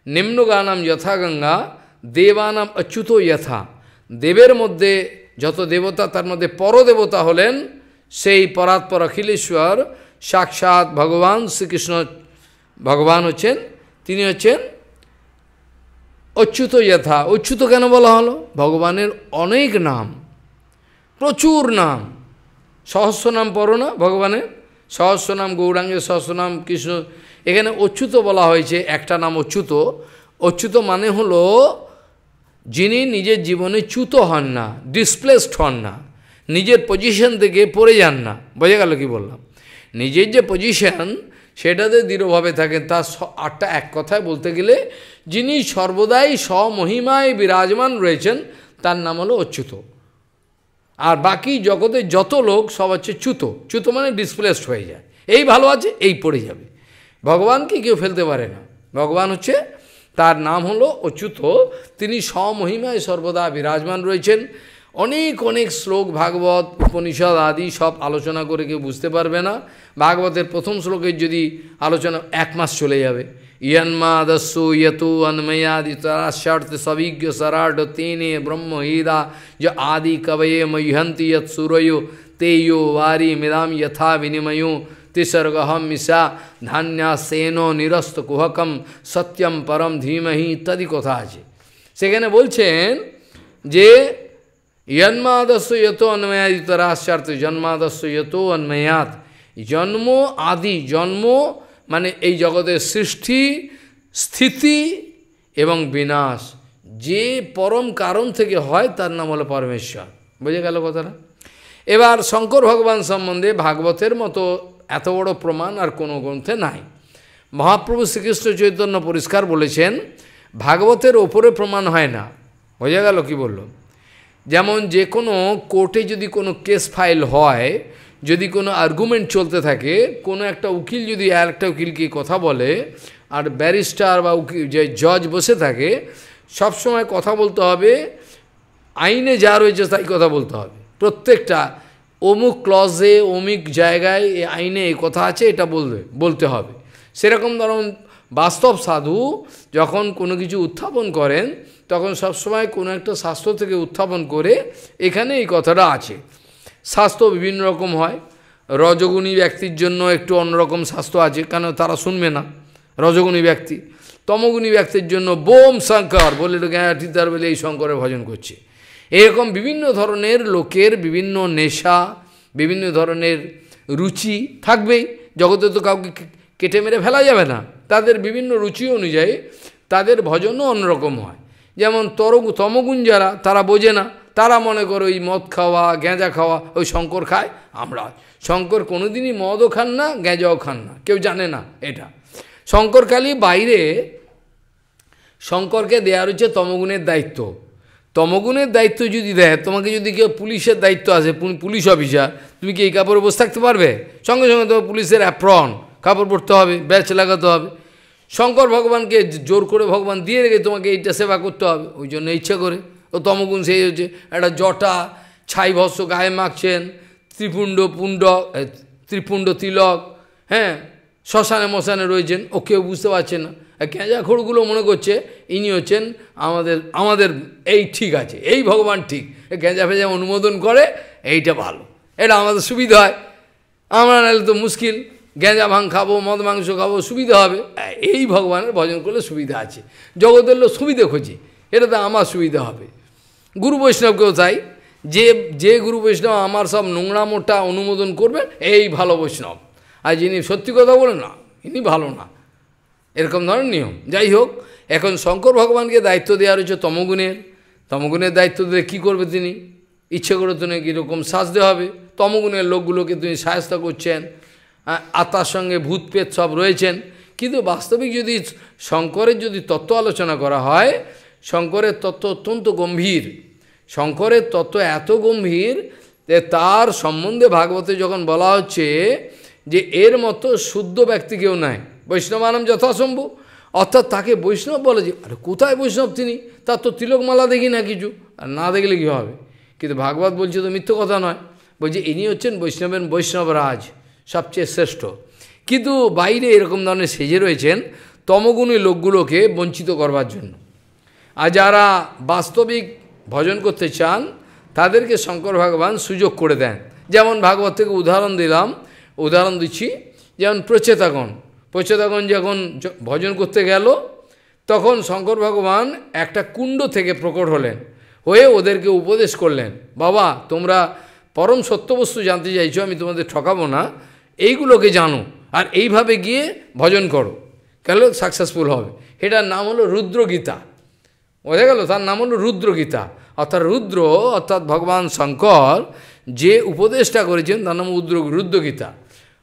নিম্নগানাম যথা গঙ্গা, দেবানাম অচ্যুত যথা। দেবের মধ্যে যত দেবতা, তার মধ্যে পরদেবতা হলেন সেই পরাৎপর অখিলেশ্বর। সাক্ষাৎ ভগবান শ্রীকৃষ্ণ, ভগবান হচ্ছেন, তিনি হচ্ছেন অচ্যুত যথা। অচ্যুত কেন বলা হলো? ভগবানের অনেক নাম, প্রচুর নাম। সহস্র নাম পড়ো না ভগবানের। সহস্র নাম গৌরাঙ্গের সহস্র নাম কৃষ্ণ এখানে অচ্যুত বলা হয়েছে, একটা নাম অচ্যুত। অচ্যুত মানে হলো, যিনি নিজের জীবনে চ্যুত হন না ডিসপ্লেসড হন না, নিজের পজিশন থেকে পড়ে যান না। বোঝা গেল কি বললাম? নিজের যে পজিশন সেটাতে দৃঢ়ভাবে থাকেন। তার আটটা এক কথায় বলতে গেলে, যিনি সর্বদাই স্বমহিমায় বিরাজমান রয়েছেন, তার নাম হলো অচ্যুত। আর বাকি জগতে যত লোক, সব হচ্ছে চ্যুত চ্যুত মানে ডিসপ্লেসড হয়ে যায়। এই ভালো আছে, এই পড়ে যাবে। ভগবানকে কেউ ফেলতে পারে না। ভগবান হচ্ছে, তার নাম হলো অচ্যুত তিনি স্বমহিমায় সর্বদা বিরাজমান রয়েছেন। অনেক অনেক শ্লোক ভাগবত, উপনিষদ আদি সব আলোচনা করে কেউ বুঝতে পারবে না। ভাগবতের প্রথম শ্লোকের যদি আলোচনা এক মাস চলে যাবে यन्मादस्सु यतु अन्मयादितरा शर्त सविज्ञ सराड तेने ब्रह्म हिदा ज आदि कवये मह्यंत यत्सुरयो तेयो वारी मिदाम यथा विनिमयो। तिसर्गहम मिशा धान्या सेनो निरस्त कुहकम सत्यम परम धीमहि तदिकोथाजे सेकेंड बोल जे यन्मादस्सु यतो अन्मयादितरा शर्त जन्मादस्सु यतो अन्मयात। जन्मो आदि, जन्मो মানে এই জগতের সৃষ্টি, স্থিতি এবং বিনাশ। যে পরম কারণ থেকে হয়, তার নাম হলো পরমেশ্বর। বুঝে গেল কথাটা? এবার শঙ্কর ভগবান সম্বন্ধে ভাগবতের মতো এত বড় প্রমাণ আর কোনো গ্রন্থে নাই। মহাপ্রভু শ্রীকৃষ্ণ চৈতন্য পরিষ্কার বলেছেন, ভাগবতের ওপরে প্রমাণ হয় না। বোঝা গেল কি বলল? যেমন যে কোনো কোর্টে যদি কোনো কেস ফাইল হয় যদি কোনো আর্গুমেন্ট চলতে থাকে, কোনো একটা উকিল যদি, আর একটা উকিলকে কথা বলে, আর ব্যারিস্টার বা উকিল, যে জজ বসে থাকে সবসময় কথা বলতে হবে, আইনে যা রয়েছে তাই কথা বলতে হবে। প্রত্যেকটা অমুক ক্লজে অমুক জায়গায় এ আইনে এই কথা আছে, এটা বলবে, বলতে হবে। সেরকম ধরুন বাস্তব সাধু যখন কোনো কিছু উত্থাপন করেন, তখন সবসময় কোনো একটা শাস্ত্র থেকে উত্থাপন করে এখানে এই কথাটা আছে। স্বাস্থ্য বিভিন্ন রকম হয়। রজগুণী ব্যক্তির জন্য একটু অন্যরকম স্বাস্থ্য আছে, কেন তারা শুনবে না? রজগুণী ব্যক্তি। তমগুণী ব্যক্তির জন্য বোম শঙ্কর বলে টিতার বলে এই শঙ্করের ভজন করছে। এরকম বিভিন্ন ধরনের লোকের বিভিন্ন নেশা, বিভিন্ন ধরনের রুচি থাকবেই। জগতে তো কাউকে কেটে মেরে ফেলা যাবে না। তাদের বিভিন্ন রুচি অনুযায়ী তাদের ভজনও অন্যরকম হয়। যেমন তরগু, তমগুণ যারা, তারা বোঝে না তারা মনে করে ওই মদ খাওয়া গেঁজা খাওয়া, ওই শঙ্কর খায় আমরা। শঙ্কর কোনোদিনই মদও খান না গেঁজাও খান না। কেউ জানে না এটা। শঙ্কর খালি বাইরে, শঙ্করকে দেওয়ার হচ্ছে তমগুণের দায়িত্ব। তমগুণের দায়িত্ব যদি দেয়, তোমাকে যদি কেউ পুলিশের দায়িত্ব আছে পুলিশ অফিসার, তুমি কি এই কাপড়ে বসে থাকতে পারবে? সঙ্গে সঙ্গে তোমার পুলিশের অ্যাপ্রন কাপড় পরতে হবে, ব্যাচ লাগাতে হবে। শঙ্কর ভগবানকে জোর করে ভগবান দিয়ে রেখে তোমাকে এইটা সেবা করতে হবে। ওই জন্য ইচ্ছা করে। ও তমগুণ সেই হচ্ছে একটা জটা, ছাই ভস্য গায়ে মাখছেন, ত্রিপুণ্ড পুণ্ড ত্রিপুণ্ড তিলক হ্যাঁ শ্মশানে মশানে রয়েছেন, ও কেউ বুঝতে পারছে না। ক্যাঁজা খড়গুলো মনে করছে, ইনি হচ্ছেন আমাদের আমাদের, এই ঠিক আছে, এই ভগবান ঠিক। গ্যাঁজা ফেঁজা অনুমোদন করে, এইটা ভালো। এটা আমাদের সুবিধা হয়। আমরা নাহলে তো মুশকিল, গেঁজা ভাং খাব, মদ মাংস খাব, সুবিধা হবে। এই ভগবানের ভজন করলে সুবিধা আছে। জগতের লোক সুবিধে খোঁজে এটা তো আমার সুবিধা হবে। গুরু বৈষ্ণবকেও তাই যে যে গুরু বৈষ্ণব আমার সব নোংরা মোটা অনুমোদন করবেন এই ভালো বৈষ্ণব। আর যিনি সত্যি কথা বলেন না, ইনি ভালো না। এরকম ধরনের নিয়ম। যাই হোক, এখন শঙ্কর ভগবানকে দায়িত্ব দেওয়া রয়েছে তমগুণের। তমগুণের দায়িত্ব দিলে কী করবে তিনি? ইচ্ছে করে তুমি কীরকম সাজতে হবে। তমগুণের লোকগুলোকে তুমি সাহায্য করছেন আত্মার সঙ্গে ভূতপেত সব রয়েছেন। কিন্তু বাস্তবিক যদি শঙ্করের যদি তত্ত্ব আলোচনা করা হয়, শঙ্করের তত্ত্ব অত্যন্ত গম্ভীর। শঙ্করের তত্ত্ব এত গম্ভীর যে তার সম্বন্ধে ভাগবতে যখন বলা হচ্ছে যে এর মতো শুদ্ধ ব্যক্তি কেউ নাই বৈষ্ণবানম যথাসম্ভব অর্থাৎ তাকে বৈষ্ণব বলে যে, আরে কোথায় বৈষ্ণব তিনি? তার তো তিলকমালা দেখি না কিছু। আর না দেখলে কী হবে? কিন্তু ভাগবত বলছে তো মিথ্য কথা নয়। বলছে, ইনি হচ্ছেন বৈষ্ণবের বৈষ্ণব রাজ, সবচেয়ে শ্রেষ্ঠ। কিন্তু বাইরে এরকম ধরনের সেজে রয়েছেন তমগুণী লোকগুলোকে বঞ্চিত করবার জন্য। আর যারা বাস্তবিক ভজন করতে চান, তাদেরকে শঙ্কর ভগবান সুযোগ করে দেন। যেমন ভাগবত থেকে উদাহরণ দিলাম, উদাহরণ দিচ্ছি, যেমন প্রচেতাগণ। প্রচেতাগণ যখন ভজন করতে গেল, তখন শঙ্কর ভগবান একটা কুণ্ড থেকে প্রকট হলেন, হয়ে ওদেরকে উপদেশ করলেন, বাবা, তোমরা পরম সত্যবস্তু জানতে চাইছো, আমি তোমাদের ঠকাবো না, এইগুলোকে জানো, আর এইভাবে গিয়ে ভজন করো, কেন সাকসেসফুল হবে? এটার নাম হলো রুদ্রগীতা। বোঝা গেল, তার নাম হলো রুদ্রগীতা। অর্থাৎ রুদ্র, অর্থাৎ ভগবান শঙ্কর, যে উপদেশটা করেছেন, তার নাম রুদ্র রুদ্রগীতা।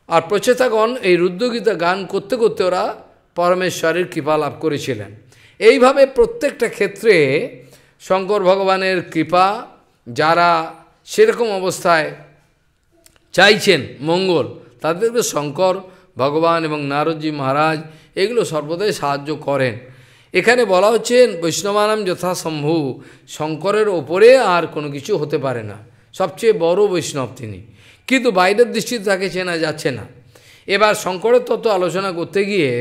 আর প্রচেতাগণ এই রুদ্রগীতা গান করতে করতে ওরা পরমেশ্বরের কৃপা লাভ করেছিলেন। এইভাবে প্রত্যেকটা ক্ষেত্রে শঙ্কর ভগবানের কৃপা যারা সেরকম অবস্থায় চাইছেন মঙ্গল, তাদেরকে শঙ্কর, ভগবান এবং নারদজি মহারাজ এগুলো সর্বদাই সাহায্য করেন। এখানে বলা হচ্ছে, বৈষ্ণবানাম যথাসম্ভু শঙ্করের ওপরে আর কোনো কিছু হতে পারে না। সবচেয়ে বড় বৈষ্ণব তিনি। কিন্তু বাইরের দৃষ্টিতে তাকে চেনা যাচ্ছে না। এবার শঙ্করের তত্ত্ব আলোচনা করতে গিয়ে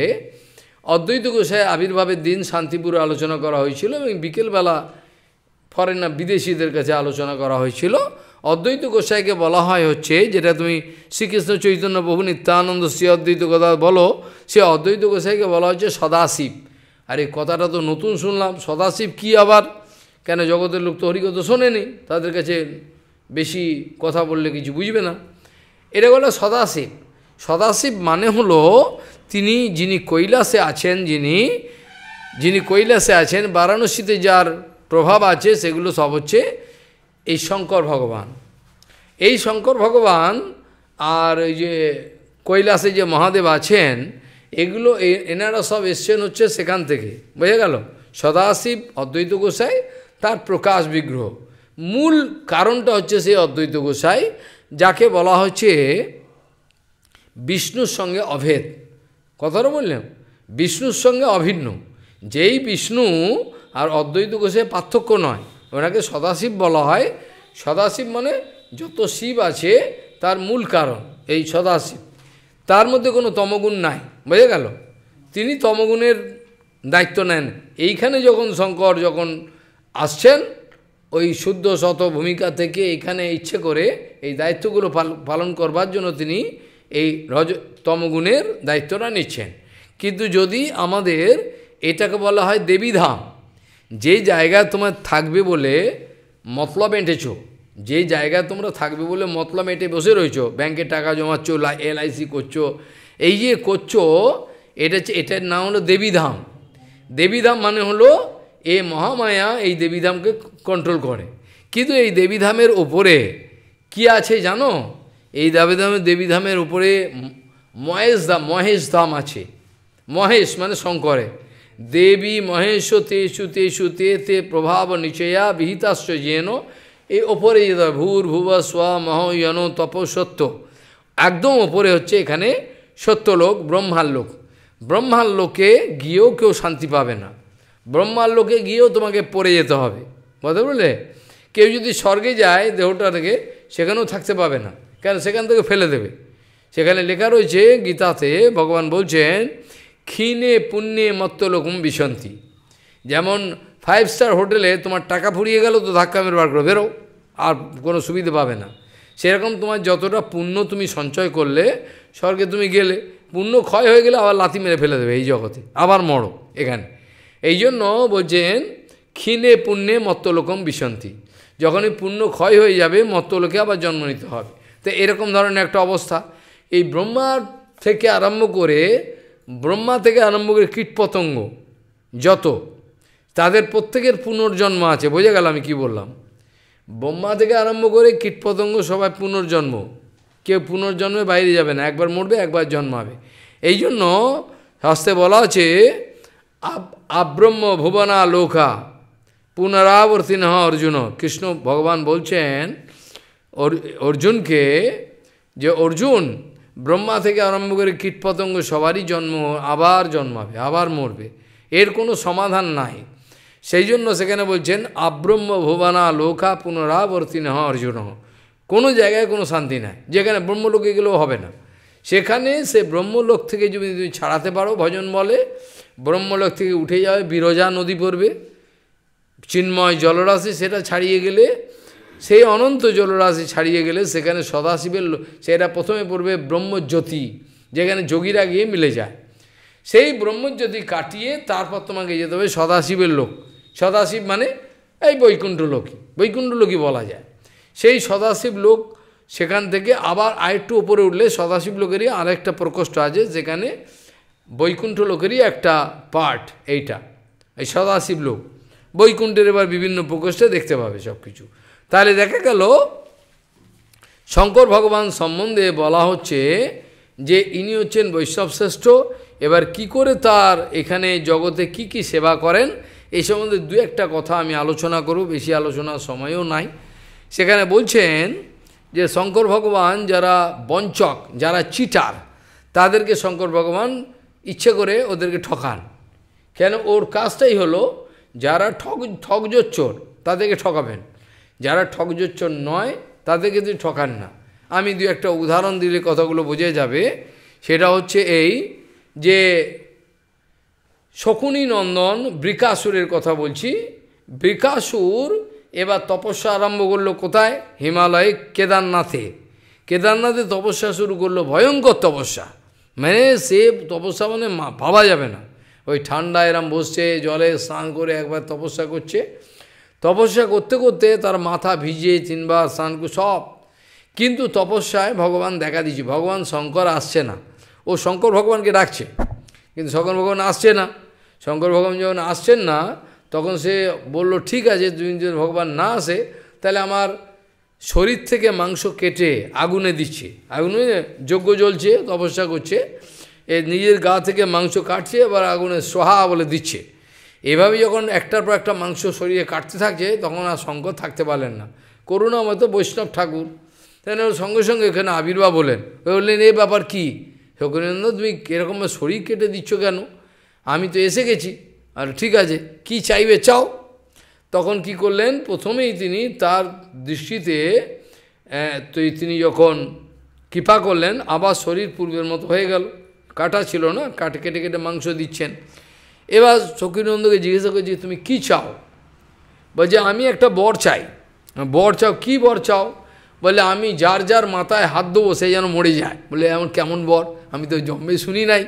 অদ্বৈত গোসাই আবির্ভাবের দিন শান্তিপুরে আলোচনা করা হয়েছিল এবং বিকেলবেলা ফরেনার বিদেশিদের কাছে আলোচনা করা হয়েছিল। অদ্বৈত গোসাইকে বলা হয় হচ্ছে, যেটা তুমি শ্রীকৃষ্ণ চৈতন্য বহু নিত্যানন্দ শ্রী অদ্বৈত কথা বলো, সে অদ্বৈত গোসাইকে বলা হচ্ছে সদাশিব। আর এই কথাটা তো নতুন শুনলাম, সদাশিব কি আবার? কেন জগতের লোক তো হরিকথ শোনেনি? তাদের কাছে বেশি কথা বললে কিছু বুঝবে না। এটা বলে সদাশিব। সদাশিব মানে হলো তিনি, যিনি কৈলাসে আছেন, যিনি যিনি কৈলাসে আছেন, বারাণসীতে যার প্রভাব আছে, সেগুলো সব হচ্ছে এই শঙ্কর ভগবান। এই শঙ্কর ভগবান আর এই যে কৈলাসে যে মহাদেব আছেন এগুলো এনারা সব এসছেন হচ্ছে সেখান থেকে। বোঝা গেল? সদাশিব, অদ্বৈত গোসাই, তার প্রকাশ বিগ্রহ। মূল কারণটা হচ্ছে সেই অদ্বৈত গোসাই, যাকে বলা হচ্ছে বিষ্ণুর সঙ্গে অভেদ। কথাটা বললাম? বিষ্ণুর সঙ্গে অভিন্ন। যেই বিষ্ণু আর অদ্বৈত গোসাই পার্থক্য নয়, ওনাকে সদাশিব বলা হয়। সদাশিব মানে যত শিব আছে, তার মূল কারণ, এই সদাশিব। তার মধ্যে কোনো তমগুণ নাই। বুঝে গেল? তিনি তমগুণের দায়িত্ব নেন। এইখানে যখন শঙ্কর যখন আসছেন, ওই শুদ্ধ শত ভূমিকা থেকে এখানে ইচ্ছে করে এই দায়িত্বগুলো পালন করবার জন্য তিনি এই রজ, তমগুণের দায়িত্বটা নিচ্ছেন। কিন্তু যদি আমাদের এটাকে বলা হয় দেবীধাম, যে জায়গায় তোমার থাকবে বলে মতলব এঁটেছ, যে জায়গায় তোমরা থাকবে বলে মতলব এঁটে বসে রয়েছো, ব্যাংকে টাকা জমাচ্ছ এলআইসি করছ এই যে করছ, এটা এটার নাম হলো দেবীধাম। দেবীধাম মানে হলো এ মহামায়া এই দেবীধামকে কন্ট্রোল করে। কিন্তু এই দেবীধামের ওপরে কি আছে জানো? এই দেবীধামের দেবীধামের উপরে মহেশ ধাম মহেশ ধাম আছে। মহেশ মানে শঙ্করে। দেবী মহেশ তেষু তেষু তে তে প্রভাব নিচয়া বিহিতাশ্চ যেন। এই ওপরে ভূর, ভুব, স্ব, মহ তপসত্য একদম ওপরে হচ্ছে এখানে সত্যলোক ব্রহ্মার লোক ব্রহ্মার লোকে গিয়েও কেউ শান্তি পাবে না। ব্রহ্মার লোকে গিয়েও তোমাকে পড়ে যেতে হবে। বুঝতে বললে? কেউ যদি স্বর্গে যায়, দেহটা থেকে, সেখানেও থাকতে পাবে না। কেন? সেখান থেকে ফেলে দেবে। সেখানে লেখা রয়েছে, গীতাতে ভগবান বলছেন, ক্ষীণে পুণ্যে মত্তলোকম বিশন্তি যেমন ফাইভ স্টার হোটেলে তোমার টাকা ফুরিয়ে গেল, তো ধাক্কা মেরে বার করে বেরো, আর কোনো সুবিধা পাবে না। সেরকম তোমার যতটা পুণ্য তুমি সঞ্চয় করলে স্বর্গে তুমি গেলে, পুণ্য ক্ষয় হয়ে গেলে আবার লাথি মেরে ফেলে দেবে এই জগতে। আবার মরো এখানে। এই জন্য বলছেন, ক্ষীণে পুণ্যে মত্তলোকম বিশন্তি। যখনই পুণ্য ক্ষয় হয়ে যাবে, মত্তলোকে আবার জন্ম নিতে হবে। তো এরকম ধরনের একটা অবস্থা। এই ব্রহ্মার থেকে আরম্ভ করে, ব্রহ্মা থেকে আরম্ভ করে কীটপতঙ্গ যত, তাদের প্রত্যেকের পুনর্জন্ম আছে। বোঝা গেল আমি কি বললাম? ব্রহ্মা থেকে আরম্ভ করে কীটপতঙ্গ সবাই পুনর্জন্ম। কেউ পুনর্জন্মে বাইরে যাবে না, একবার মরবে, একবার জন্মাবে। এই জন্য হস্তে বলা আছে আব্রহ্ম ভুবনা লোকা, পুনরাবর্তী নহ অর্জুন। কৃষ্ণ ভগবান বলছেন অর্জুনকে যে অর্জুন ব্রহ্মা থেকে আরম্ভ করে কীটপতঙ্গ সবারই জন্ম, আবার জন্মাবে, আবার মরবে। এর কোনো সমাধান নাই। সেই জন্য সেখানে বলছেন, আব্রহ্ম ভুবানা লোকা পুনরাবর্তী নহ অর্জুন। কোনো জায়গায় কোনো শান্তি নাই। যেখানে ব্রহ্মলোকে গেলেও হবে না। সেখানে সে ব্রহ্মলোক থেকে যদি তুমি ছাড়াতে পারো ভজন বলে, ব্রহ্মলোক থেকে উঠে যাবে, বিরজা নদী পড়বে, চিন্ময় জলরাশি সেটা ছাড়িয়ে গেলে, সেই অনন্ত জলরাশি ছাড়িয়ে গেলে সেখানে সদাশিবের সেটা প্রথমে পড়বে ব্রহ্মজ্যোতি, যেখানে যোগীরা গিয়ে মিলে যায়। সেই ব্রহ্মজ্যোতি কাটিয়ে তারপর তোমাকে যেতে হবে সদাশিবের লোক। সদাশিব মানে এই বৈকুণ্ঠ লোকই বৈকুণ্ঠ বলা যায়। সেই সদাশিব লোক সেখান থেকে আবার আরেকটু উপরে উঠলে সদাশিব লোকেরই আরেকটা প্রকোষ্ঠ আছে, যেখানে বৈকুণ্ঠ লোকেরই একটা পার্ট এইটা, এই সদাশিব লোক। বৈকুণ্ঠের এবার বিভিন্ন প্রকোষ্ঠে দেখতে পাবে সব কিছু তাহলে দেখা গেল, শঙ্কর ভগবান সম্বন্ধে বলা হচ্ছে যে ইনি হচ্ছেন বৈষ্ণব শ্রেষ্ঠ এবার কি করে তার এখানে জগতে কি কি সেবা করেন, এই সম্বন্ধে দু একটা কথা আমি আলোচনা করব, বেশি আলোচনার সময়ও নাই। সেখানে বলছেন যে শঙ্কর ভগবান যারা বঞ্চক, যারা চিটার, তাদেরকে শঙ্কর ভগবান ইচ্ছে করে ওদেরকে ঠকান। কেন? ওর কাজটাই হলো যারা ঠক ঠকজোচ্চোর তাদেরকে ঠকাবেন। যারা ঠকজোচ্চোর নয়, তাদেরকে তিনি ঠকান না। আমি দু একটা উদাহরণ দিলে কথাগুলো বোঝা যাবে। সেটা হচ্ছে এই যে শকুনি নন্দন বৃকাসুরের কথা বলছি। বৃকাসুর এবার তপস্যা আরম্ভ করল কোথায়? হিমালয়ে কেদারনাথে। কেদারনাথে তপস্যা শুরু করল ভয়ঙ্কর তপস্যা। মানে সে তপস্যা মানে ভাবা যাবে না। ওই ঠান্ডা এরম বসছে, জলে স্নান করে একবার তপস্যা করছে। তপস্যা করতে করতে তার মাথা ভিজে তিনবার স্নান সব। কিন্তু তপস্যায় ভগবান দেখা দিচ্ছে ভগবান শঙ্কর আসছে না। ও শঙ্কর ভগবানকে ডাকছে। কিন্তু শঙ্কর ভগবান আসছে না। শঙ্কর ভগবান যখন আসছেন না তখন সে বলল, ঠিক আছে তুমি যদি ভগবান না আসে, তাহলে আমার শরীর থেকে মাংস কেটে আগুনে দিচ্ছে। আগুনে যজ্ঞ জ্বলছে, তপস্যা করছে, এ নিজের গা থেকে মাংস কাটছে, এবার আগুনে সোহা বলে দিচ্ছে। এভাবে যখন একটার পর একটা মাংস শরীরে কাটতে থাকছে, তখন আর শঙ্কর থাকতে পারলেন না। করুণা মতো বৈষ্ণব ঠাকুর। তাই সঙ্গে সঙ্গে এখানে আবির্ভাব বলেন বললেন এই ব্যাপার কী? শকুরেন্দ্র তুমি এরকম শরীর কেটে দিচ্ছ কেন? আমি তো এসে গেছি। আর ঠিক আছে, কি চাইবে চাও? তখন কি করলেন? প্রথমেই তিনি তার দৃষ্টিতে তো তিনি যখন কৃপা করলেন, আবার শরীর পূর্বের মতো হয়ে গেল। কাটা ছিল না, কাটে, কেটে কেটে মাংস দিচ্ছেন। এবার শকীরনন্দকে জিজ্ঞাসা করছি তুমি কি চাও? বলছে, আমি একটা বর চাই। বর চাও? কি বর চাও? বলে আমি যার যার মাথায় হাত দেবো, সে যেন মরে যায়। বলে এমন কেমন বর? আমি তো জন্মে শুনি নাই।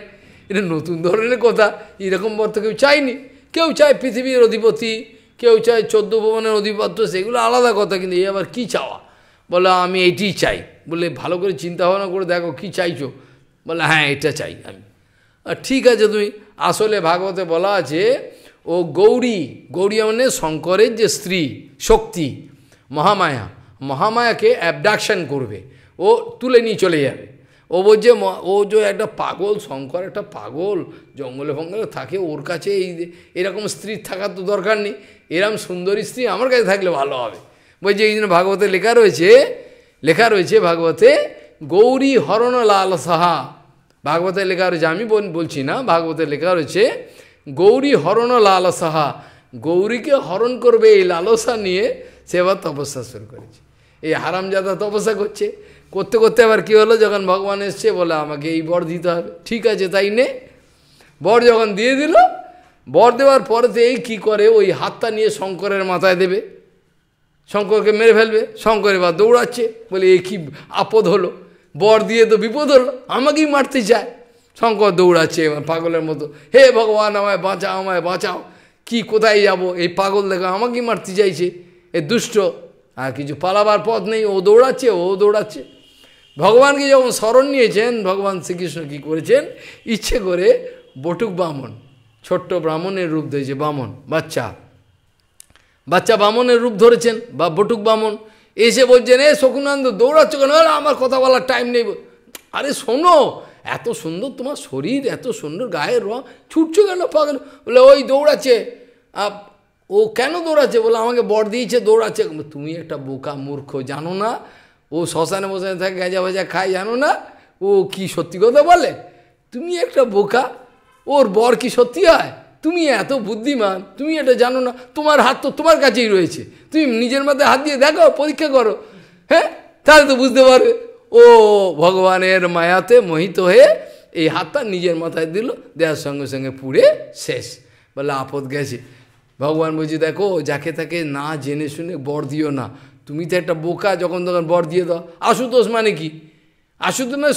এটা নতুন ধরনের কথা, এরকম বর তো কেউ চায়নি। কেউ চায় পৃথিবীর অধিপতি, কেউ চায় চোদ্দ ভবনের অধিপত্য, সেগুলো আলাদা কথা, কিন্তু এই আবার কী চাওয়া? বলে, আমি এইটি চাই। বলে, ভালো করে চিন্তা ভাবনা করে দেখো, কি চাইছো? বলে হ্যাঁ এটা চাই আমি। আর ঠিক আছে তুমি, আসলে ভাগবতে বলা আছে, ও গৌরী গৌরী মানে শঙ্করের যে স্ত্রী, শক্তি, মহামায়া। মহামায়াকে অ্যাবডাকশান করবে, ও তুলে নিয়ে চলে যাবে। ও বলছে ও যে একটা পাগল, শঙ্কর একটা পাগল, জঙ্গলে ফঙ্গলে থাকে, ওর কাছে এই এরকম স্ত্রীর থাকার তো দরকার নেই, এরম সুন্দরী স্ত্রী আমার কাছে থাকলে ভালো হবে। বলছে, এই জন্য ভাগবতে লেখা রয়েছে লেখা রয়েছে ভাগবতে, গৌরী হরণ লাল সাহা। ভাগবতে লেখা রয়েছে, আমি বলছি না ভাগবতের লেখা রয়েছে, গৌরী হরণ লাল সাহা, গৌরীকে হরণ করবে এই লালসা নিয়ে সে আবার তপস্যা শুরু করেছে। এই হারামজাদা তপস্যা করছে। করতে করতে আবার কী হলো? যখন ভগবান এসছে, বলে আমাকে এই বর দিতে হবে। ঠিক আছে, তাই নে। বর যখন দিয়ে দিল, বর দেওয়ার পরেতে এই কী করে? ওই হাতটা নিয়ে শঙ্করের মাথায় দেবে। শঙ্করকে মেরে ফেলবে। শঙ্কর এবার দৌড়াচ্ছে। বলে, এ কী আপদ হলো? বর দিয়ে তো বিপদ হলো। আমাকেই মারতে চায়। শঙ্কর দৌড়াচ্ছে এবার পাগলের মতো। হে ভগবান, আমায় বাঁচাও আমায় বাঁচাও। কি, কোথায় যাব? এই পাগল দেখো, আমাকেই মারতে চাইছে। এ দুষ্ট। আর কিছু পালাবার পথ নেই। ও দৌড়াচ্ছে ও দৌড়াচ্ছে। ভগবানকে যখন স্মরণ নিয়েছেন, ভগবান শ্রীকৃষ্ণ কী করেছেন? ইচ্ছে করে বটুক ব্রাহ্মণ ছোট্ট ব্রাহ্মণের রূপ দিয়েছে ব্রাহ্মণ বাচ্চা। বাচ্চা ব্রাহ্মণের রূপ ধরেছেন, বা বটুক বামন। এসে বলছেন, এ শকুনানন্দ, দৌড়াচ্ছ কেন? আমার কথা বলার টাইম নেই। আরে শোনো, এত সুন্দর তোমার শরীর, এত সুন্দর গায়ের রং, ছুটছো কেন? পাগল। বলে, ওই দৌড়াচ্ছে। ও কেন দৌড়াচ্ছে? বলে, আমাকে বর দিয়েছে, দৌড়াচ্ছে। তুমি একটা বোকা মূর্খ, জানো না? ও শ্মশানে বসানে থাকে, গাঁজা ভাজা খায়, জানো না? ও কি সত্যি কথা বলে? তুমি একটা বোকা, ওর বর কি সত্যি হয়? তুমি এত বুদ্ধিমান, তুমি এটা জানো না? তোমার হাত তো তোমার কাছেই রয়েছে। তুমি নিজের মাথায় হাত দিয়ে দেখো, পরীক্ষা করো। হ্যাঁ? তাহলে তো বুঝতে পারবে। ও ভগবানের মায়াতে মোহিত হয়ে এই হাতটা নিজের মাথায় দিল, দেওয়ার সঙ্গে সঙ্গে পুড়ে শেষ। বলে আপদ গেছে। ভগবান বলছি, দেখো, যাকে তাকে না জেনে শুনে বর দিও না। তুমি তো একটা বোকা, যখন তখন বর দিয়ে দাও। আশুতোষ মানে কি? আশুতোষ মানে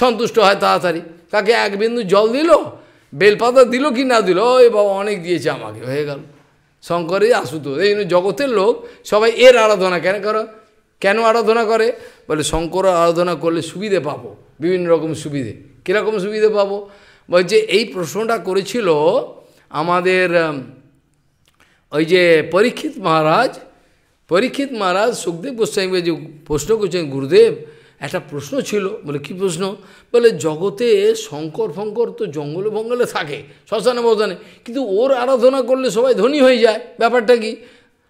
সন্তুষ্ট হয় তাড়াতাড়ি। তাকে এক বিন্দু জল দিল? বেলপাতা দিল কি না দিল? ওই বাবা, অনেক দিয়েছে আমাকে, হয়ে গেল। শঙ্করে আশুতোষ এই জন্য জগতের লোক সবাই এর আরাধনা কেন করো? কেন আরাধনা করে? বলে, শঙ্কর আরাধনা করলে সুবিধে পাবো, বিভিন্ন রকম সুবিধে। কীরকম সুবিধে পাবো? বলছে এই প্রশ্নটা করেছিল আমাদের ওই যে পরীক্ষিত মহারাজ পরীক্ষিত মহারাজ সুখদেব গোস্বামী যে প্রশ্ন করছেন, গুরুদেব, একটা প্রশ্ন ছিল। বলে, কি প্রশ্ন? বলে, জগতে শঙ্কর ফঙ্কর তো জঙ্গলে বঙ্গলে থাকে, শ্মশানে মশানে কিন্তু ওর আরাধনা করলে সবাই ধনী হয়ে যায়, ব্যাপারটা কি?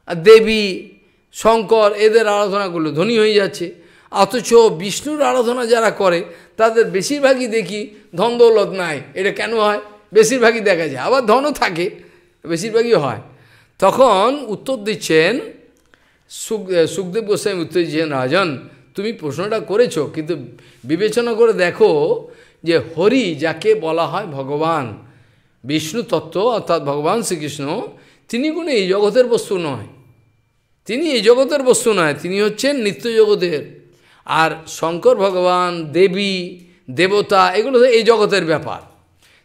আর দেবী, শঙ্কর এদের আরাধনা করলে ধনী হয়ে যাচ্ছে। অথচ বিষ্ণুর আরাধনা যারা করে, তাদের বেশিরভাগই দেখি ধন দৌলত নাই। এটা কেন হয়? বেশিরভাগই দেখা যায়। আবার ধনও থাকে, বেশিরভাগই হয়। তখন উত্তর দিচ্ছেন সুখদেব গোস্বামী উত্তর দিচ্ছেন রাজন, তুমি প্রশ্নটা করেছ, কিন্তু বিবেচনা করে দেখো যে হরি যাকে বলা হয় ভগবান, বিষ্ণু তত্ত্ব, অর্থাৎ ভগবান শ্রীকৃষ্ণ, তিনি কোনো এই জগতের বস্তু নয়। তিনি এই জগতের বস্তু নয়, তিনি হচ্ছেন নিত্য জগতের। আর শঙ্কর ভগবান, দেবী, দেবতা, এগুলো এই জগতের ব্যাপার।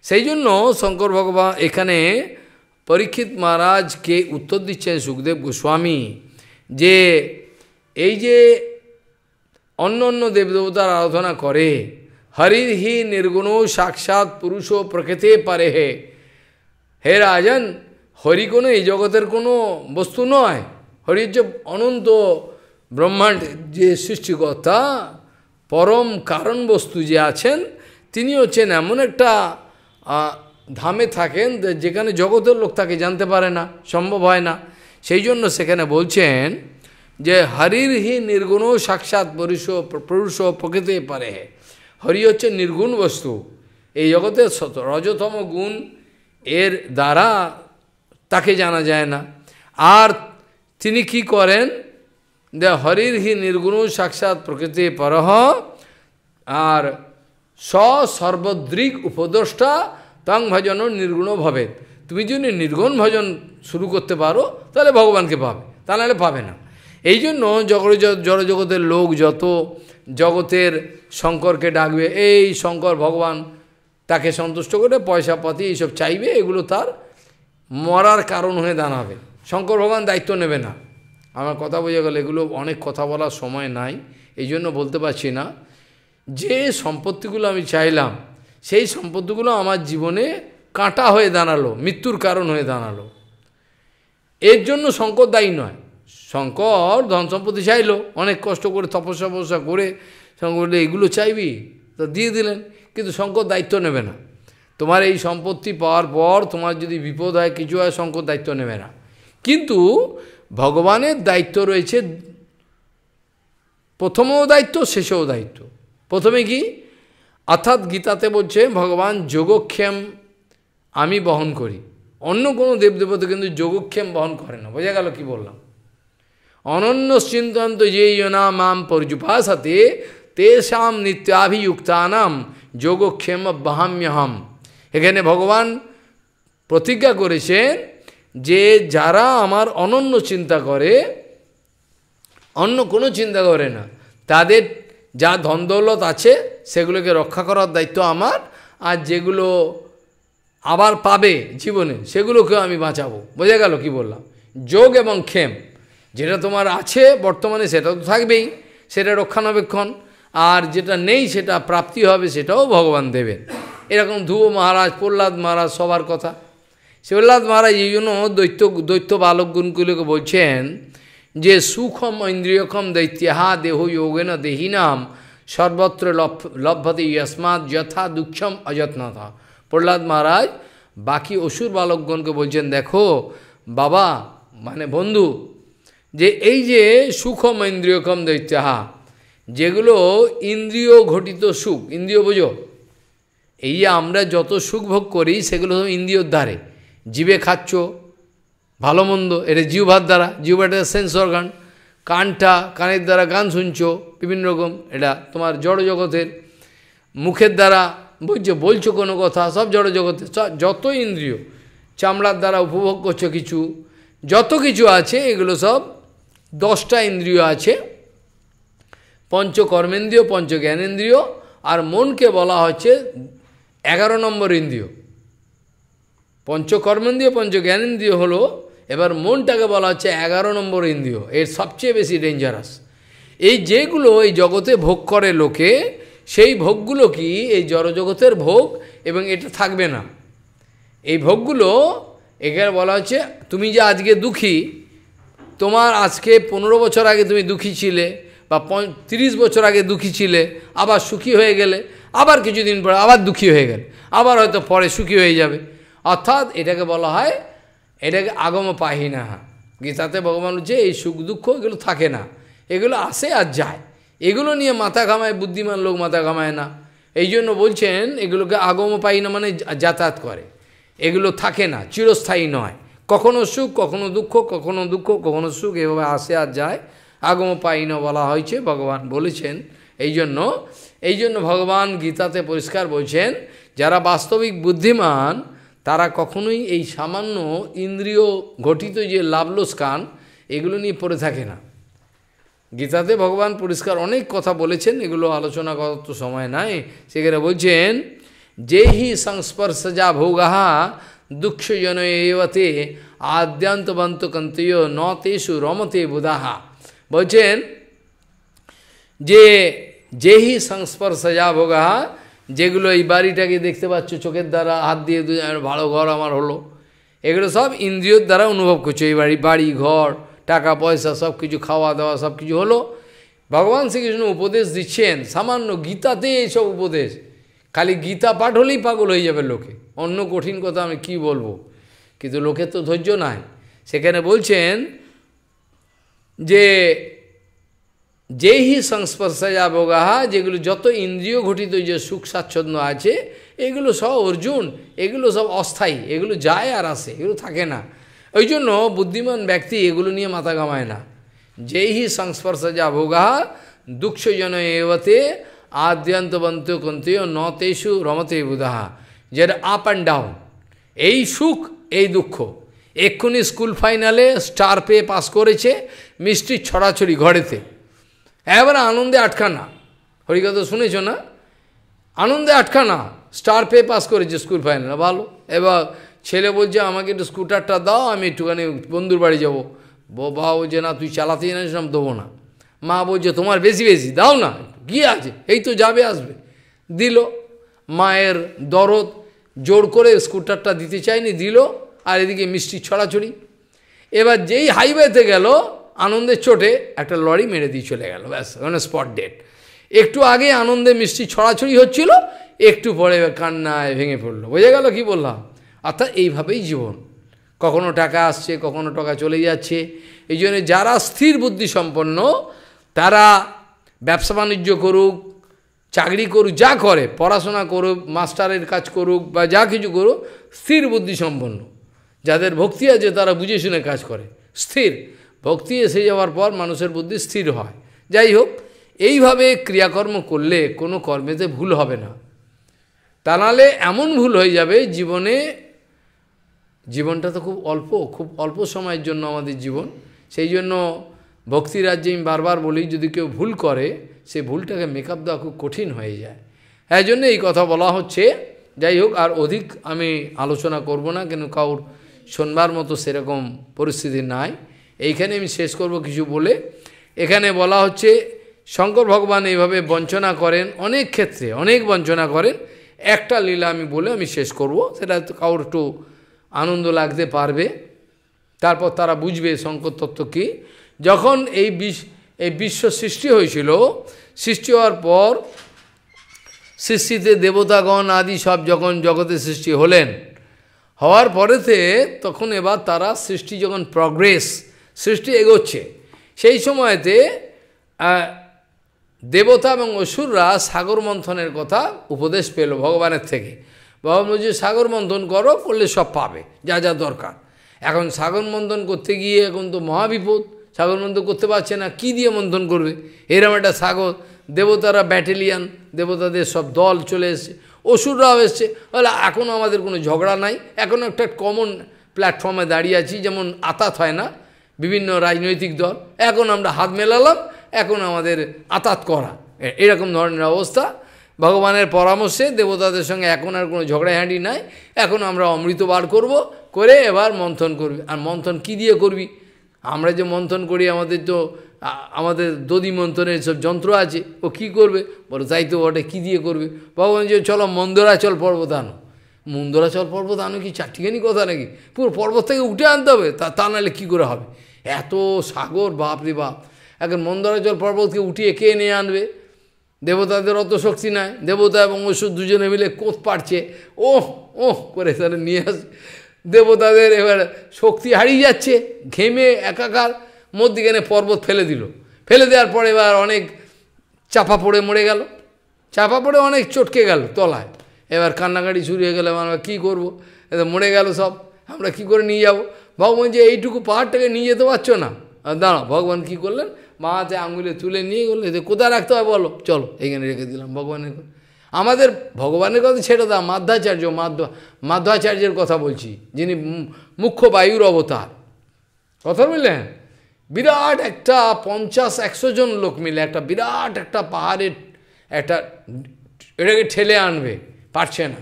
সেই জন্য শঙ্কর ভগবান এখানে পরীক্ষিত মহারাজকে উত্তর দিচ্ছেন সুখদেব গোস্বামী যে এই যে অন্য অন্য দেবদেবতার আরাধনা করে, হরির হি নির্গুণ সাক্ষাৎ পুরুষ প্রকৃতি পারে হে হে রাজন, হরি কোনো এই জগতের কোনো বস্তু নয়। হরি যে অনন্ত ব্রহ্মাণ্ড যে সৃষ্টিকর্তা, পরম কারণ বস্তু যে আছেন, তিনি হচ্ছেন এমন একটা ধামে থাকেন যেখানে জগতের লোক তাকে জানতে পারে না, সম্ভব হয় না। সেই জন্য সেখানে বলছেন যে হরির হি নির্গুণ সাক্ষাৎ পুরুষ পুরুষ প্রকৃতি পারে। হরি হচ্ছে নির্গুণ বস্তু। এই জগতের রজতম গুণ এর দ্বারা তাকে জানা যায় না। আর তিনি কি করেন? যে হরির হি নির্গুণ সাক্ষাৎ প্রকৃতি পরহ, আর সর্বদ্রিক উপদষ্টা তং ভজন নির্গুণ ভবে তুমি যদি নির্গুণ ভজন শুরু করতে পারো, তাহলে ভগবানকে পাবে তাহলে পাবে না। এই জন্য জড়জগতের লোক যত, জগতের শঙ্করকে ডাকবে, এই শঙ্কর ভগবান, তাকে সন্তুষ্ট করে পয়সা পাতি এইসব চাইবে, এগুলো তার মরার কারণ হয়ে দাঁড়াবে। শঙ্কর ভগবান দায়িত্ব নেবে না। আমার কথা বোঝা গেল, এগুলো অনেক কথা বলার সময় নাই, এই জন্য বলতে পারছি না। যে সম্পত্তিগুলো আমি চাইলাম, সেই সম্পত্তিগুলো আমার জীবনে কাঁটা হয়ে দাঁড়াল, মৃত্যুর কারণ হয়ে দাঁড়াল। এর জন্য শঙ্কর দায়ী নয়। শঙ্কর ধন সম্পত্তি চাইলো, অনেক কষ্ট করে তপস্যা ফপস্যা করে শঙ্কর এগুলো চাইবি? তো দিয়ে দিলেন, কিন্তু শঙ্কর দায়িত্ব নেবে না। তোমার এই সম্পত্তি পাওয়ার পর তোমার যদি বিপদ হয়, কিছু হয় শঙ্কর দায়িত্ব নেবে না। কিন্তু ভগবানের দায়িত্ব রয়েছে, প্রথমেও দায়িত্ব, শেষেও দায়িত্ব। প্রথমে কি? অর্থাৎ গীতাতে বলছে, ভগবান যোগক্ষেম আমি বহন করি। অন্য কোনো দেবদেবতা কিন্তু যোগক্ষেম বহন করে না। বোঝা গেল কি বললাম? অনন্য চিন্তন্ত যে ইয়না মাম পর্যুপাসতে তেষাম নিত্যাভিযুক্তানাম যোগক্ষেম বাহাম্যহম। এখানে ভগবান প্রতিজ্ঞা করেছেন যে যারা আমার অনন্য চিন্তা করে, অন্য কোনো চিন্তা করে না, তাদের যা ধনদৌলত আছে সেগুলোকে রক্ষা করার দায়িত্ব আমার, আর যেগুলো আবার পাবে জীবনে, সেগুলোকেও আমি বাঁচাবো। বোঝা গেল কি বললাম? যোগ এবং ক্ষেম, যেটা তোমার আছে বর্তমানে, সেটা তো থাকবেই, সেটা রক্ষণাবেক্ষণ, আর যেটা নেই, সেটা প্রাপ্তি হবে, সেটাও ভগবান দেবেন। এরকম ধ্রুব মহারাজ, প্রহ্লাদ মহারাজ, সবার কথা। প্রহ্লাদ মহারাজ এই জন্য দৈত্য দৈত্য বালক গুণগুলোকে বলছেন যে, সুখম ইন্দ্রিয়ক্ষম দৈত্যাহা দেহ যোগেন দেহিনাম, সর্বত্র লভ্যতে ইয়স্মাৎ যথা দুঃখম অযত্নতা। প্রহ্লাদ মহারাজ, বাকি অসুর বালকগণকে বলছেন, দেখো, বাবা মানে বন্ধু, যে এই যে সুখম ইন্দ্রিয়ক্ষম দৈত্যাহা, যেগুলো ইন্দ্রিয় ঘটিত সুখ, ইন্দ্রিয় বোঝো, এই যে আমরা যত সুখ ভোগ করি, সেগুলো ইন্দ্রিয়র দ্বারে। জীবে খাচ্ছ, ভালো মন্দ, এটা জিহ্বার দ্বারা জিহ্বাটা সেন্স অর্গান কানটা, কানের দ্বারা গান শুনছ, বিভিন্ন রকম, এটা তোমার জড় জগতের মুখের দ্বারা বলছো বলছো কোনো কথা, সব জড় জগতে যত ইন্দ্রিয়, চামড়ার দ্বারা উপভোগ করছ কিছু, যত কিছু আছে, এগুলো সব দশটা ইন্দ্রিয় আছে। পঞ্চ কর্মেন্দ্রিয় পঞ্চ জ্ঞানেন্দ্রিয় আর মনকে বলা হচ্ছে এগারো নম্বর ইন্দ্রিয়। পঞ্চকর্মেন্দ্রিয় পঞ্চ জ্ঞানেন্দ্রিয় হলো, এবার মনটাকে বলা হচ্ছে এগারো নম্বর ইন্দ্রিয়, এর সবচেয়ে বেশি ডেঞ্জারাস এই যেগুলো এই জগতে ভোগ করে লোকে সেই ভোগগুলো কি? এই জড়জগতের ভোগ এবং এটা থাকবে না। এই ভোগগুলো এখানে বলা হচ্ছে, তুমি যে আজকে দুঃখী, তোমার আজকে পনেরো বছর আগে তুমি দুঃখী ছিলে বা তিরিশ বছর আগে দুঃখী ছিলে, আবার সুখী হয়ে গেলে, আবার কিছুদিন পরে আবার দুঃখী হয়ে গেলে, আবার হয়তো পরে সুখী হয়ে যাবে। অর্থাৎ এটাকে বলা হয়, এটাকে আগম পাহিনা গীতাতে ভগবান হচ্ছে এই সুখ দুঃখ এগুলো থাকে না। এগুলো আসে আর যায়। এগুলো নিয়ে মাথা ঘামায়, বুদ্ধিমান লোক মাথা ঘামায় না। এই জন্য বলছেন, এগুলোকে আগম পাই না মানে যাতায়াত করে। এগুলো থাকে না, চিরস্থায়ী নয়। কখনো সুখ, কখনো দুঃখ কখনো দুঃখ, কখনো সুখ, এভাবে আসে আর যায়। আগম পাই না বলা হয়েছে, ভগবান বলেছেন। এই জন্য এই জন্য ভগবান গীতাতে পরিষ্কার বলছেন, যারা বাস্তবিক বুদ্ধিমান, তারা কখনোই এই সামান্য ইন্দ্রিয় ঘটিত যে লাভলস কান, এগুলো নিয়ে পড়ে থাকে না। গীতাতে ভগবান পরিষ্কার অনেক কথা বলেছেন, এগুলো আলোচনা করার তো সময় নাই। সেখানে বলছেন যে হি সংস্পর্শজা ভোগাহা দুঃখজন এওতে আদ্যান্তবন্ত কন্তয় ন তেষু রমতে বুধাহা বলছেন, যে, যেহি সংস্পর্শজা ভোগাহা যেগুলো এই বাড়িটাকে দেখতে পাচ্ছ, চোখের দ্বারা হাত দিয়ে ভালো ঘর আমার হলো, এগুলো সব ইন্দ্রিয়র দ্বারা অনুভব করছ, এই বাড়ি বাড়ি, ঘর টাকা, পয়সা সব কিছু খাওয়া দাওয়া সব কিছু হলো। ভগবান শ্রীকৃষ্ণ উপদেশ দিচ্ছেন, সামান্য গীতাতে এইসব উপদেশ। খালি গীতা পাঠ হলেই পাগল হয়ে যাবে লোকে। অন্য কঠিন কথা আমি কি বলব? কিন্তু লোকের তো ধৈর্য নাই। সেখানে বলছেন যে, যেহি সংস্পর্শা বোগাহা যেগুলো যত ইন্দ্রিয় ঘটিত যে সুখ স্বাচ্ছন্দ্য আছে, এগুলো সব অর্জুন, এগুলো সব অস্থায়ী, এগুলো যায় আর আসে, এগুলো থাকে না। ওই জন্য বুদ্ধিমান ব্যক্তি এগুলো নিয়ে মাথা কামায় না। যেহি সংস্পর্শা ভোগাহা দুঃখজন এওতে আদ্যন্তবন্ত ন তেষু রমতে বুধাহা যেটা আপ অ্যান্ড ডাউন এই সুখ, এই দুঃখ। এক্ষুনি স্কুল ফাইনালে স্টার পেয়ে পাস করেছে মিষ্টির ছড়াছড়ি ঘরেতে। এবার আনন্দে আটকানা হরিকথা শুনেছ না? আনন্দে আটকানা স্টার পেয়ে পাস করেছে স্কুল ফাইনালে, ভালো। এবার ছেলে বলছে, আমাকে একটু স্কুটারটা দাও, আমি একটুখানি বন্ধুর বাড়ি যাব। বাবা বলছে, না, তুই চালাতে জানিস না দেবো না। মা বলছে, তোমার বেশি বেশি, দাও না, কি আছে? এই তো যাবে, আসবে। দিল। মায়ের দরদ জোর করে স্কুটারটা দিতে চায়নি, দিল, আর এদিকে মিষ্টি ছড়াছড়ি। এবার যেই হাইওয়েতে গেল, আনন্দের চোটে একটা লরি মেরে দিয়ে চলে গেল, ব্যাস ওখানে স্পট ডেট একটু আগে আনন্দে মিষ্টি ছড়াছড়ি হচ্ছিল, একটু পরে কান্নায় ভেঙে পড়ল। বোঝা গেল কি বললাম? অর্থাৎ এইভাবেই জীবন। কখনো টাকা আসছে, কখনো টাকা চলে যাচ্ছে। এই জন্য যারা স্থির বুদ্ধি সম্পন্ন, তারা ব্যবসা বাণিজ্য করুক, চাকরি করুক, যা করে, পড়াশোনা করুক, মাস্টারের কাজ করুক বা যা কিছু করুক, স্থির বুদ্ধি সম্পন্ন। যাদের ভক্তি আছে, তারা বুঝে শুনে কাজ করে। স্থির। ভক্তি এসে যাওয়ার পর মানুষের বুদ্ধি স্থির হয়। যাই হোক, এইভাবে ক্রিয়াকর্ম করলে কোনো কর্মেতে ভুল হবে না। তা নাহলে এমন ভুল হয়ে যাবে, জীবনে জীবনটা তো খুব অল্প খুব অল্প সময়ের জন্য আমাদের জীবন। সেই জন্য ভক্তি রাজ্যে আমি বারবার বলি, যদি কেউ ভুল করে, সে ভুলটাকে মেকআপ দেওয়া খুব কঠিন হয়ে যায়। এই জন্য এই কথা বলা হচ্ছে। যাই হোক, আর অধিক আমি আলোচনা করব না, কেন কাউর শোনবার মতো সেরকম পরিস্থিতি নাই। এইখানে আমি শেষ করব কিছু বলে। এখানে বলা হচ্ছে, শঙ্কর ভগবান এইভাবে বঞ্চনা করেন, অনেক ক্ষেত্রে অনেক বঞ্চনা করেন। একটা লীলা আমি বলে আমি শেষ করব। সেটা কাউর একটু আনন্দ লাগতে পারবে। তারপর তারা বুঝবে শঙ্কর তত্ত্ব কী। যখন এই বিশ এই বিশ্ব সৃষ্টি হয়েছিল, সৃষ্টি হওয়ার পর সৃষ্টিতে দেবতাগণ আদি সব যখন জগতে সৃষ্টি হলেন, হওয়ার পরেতে তখন এবার তারা সৃষ্টি যখন প্রগ্রেস সৃষ্টি এগোচ্ছে, সেই সময়তে দেবতা এবং অসুররা সাগর মন্থনের কথা উপদেশ পেল ভগবানের থেকে। ভগবান বলছে সাগর মন্থন করো, করলে সব পাবে, যা যা দরকার। এখন সাগর মন্থন করতে গিয়ে এখন তো মহাবিপদ, সাগর মন্থন করতে পারছে না, কি দিয়ে মন্থন করবে? এরম একটা সাগর, দেবতারা ব্যাটেলিয়ান, দেবতাদের সব দল চলে এসছে, অসুররাও এসছে। বলে এখনও আমাদের কোনো ঝগড়া নাই এখনও একটা কমন প্ল্যাটফর্মে দাঁড়িয়ে আছি, যেমন আতাত হয় না, বিভিন্ন রাজনৈতিক দল। এখন আমরা হাত মেলালাম, এখন আমাদের আতাত করা এরকম ধরনের অবস্থা। ভগবানের পরামর্শে দেবতাদের সঙ্গে এখন আর কোনো ঝগড়াঝাঁটি নাই। এখন আমরা অমৃত বার করব, করে এবার মন্থন করবি। আর মন্থন কি দিয়ে করবি? আমরা যে মন্থন করি, আমাদের তো আমাদের দধি মন্থনের সব যন্ত্র আছে, ও কি করবে? বলো, তাই তো ওটা কী দিয়ে করবে? ভগবান যে, চলো মন্দরাচল পর্বত আনো মন্দরাচল পর্বত আনো কি চারটিখানি কথা নাকি? পুরো পর্বত থেকে উঠে আনতে হবে, তা তা নাহলে কী করে হবে? এত সাগর বাপ রে বাপ। এখন মন্দরাচল পর্বতকে উঠিয়ে কে নিয়ে আনবে? দেবতাদের অত শক্তি নাই। দেবতা এবং ওষুধ দুজনে মিলে কোথ পারছে ওহ ওহ, করে তারা নিয়ে আসে, দেবতাদের এবার শক্তি হারিয়ে যাচ্ছে। ঘেমে, একাকার, মধ্যিখানে পর্বত ফেলে দিল। ফেলে দেওয়ার পরে এবার অনেক চাপা পড়ে মরে গেল। চাপা পড়ে অনেক চটকে গেল তলায়। এবার কান্নাকাটি শুরু হয়ে গেলে, আমরা কী করব? মরে গেল সব। আমরা কি করে নিয়ে যাব? ভগবান যে এইটুকু পাহাড়টাকে নিয়ে যেতে পারছ না। দাঁড়াও, ভগবান কি করলেন? মা হাতে আঙুলে তুলে নিয়ে গেলো কোথায় রাখতে হয় বলো? চলো, এখানে রেখে দিলাম ভগবানের আমাদের ভগবানের কথা ছেড়ে দাও, মাধ্যাচার্য, মাধ্য, মাধ্যাচার্যের কথা বলছি, যিনি মুখ্য বায়ুর অবতার। কথা বললেন বিরাট একটা পঞ্চাশ, একশো জন লোক মিলে একটা বিরাট একটা পাহাড়ের একটা এটাকে ঠেলে আনবে, পারছে না।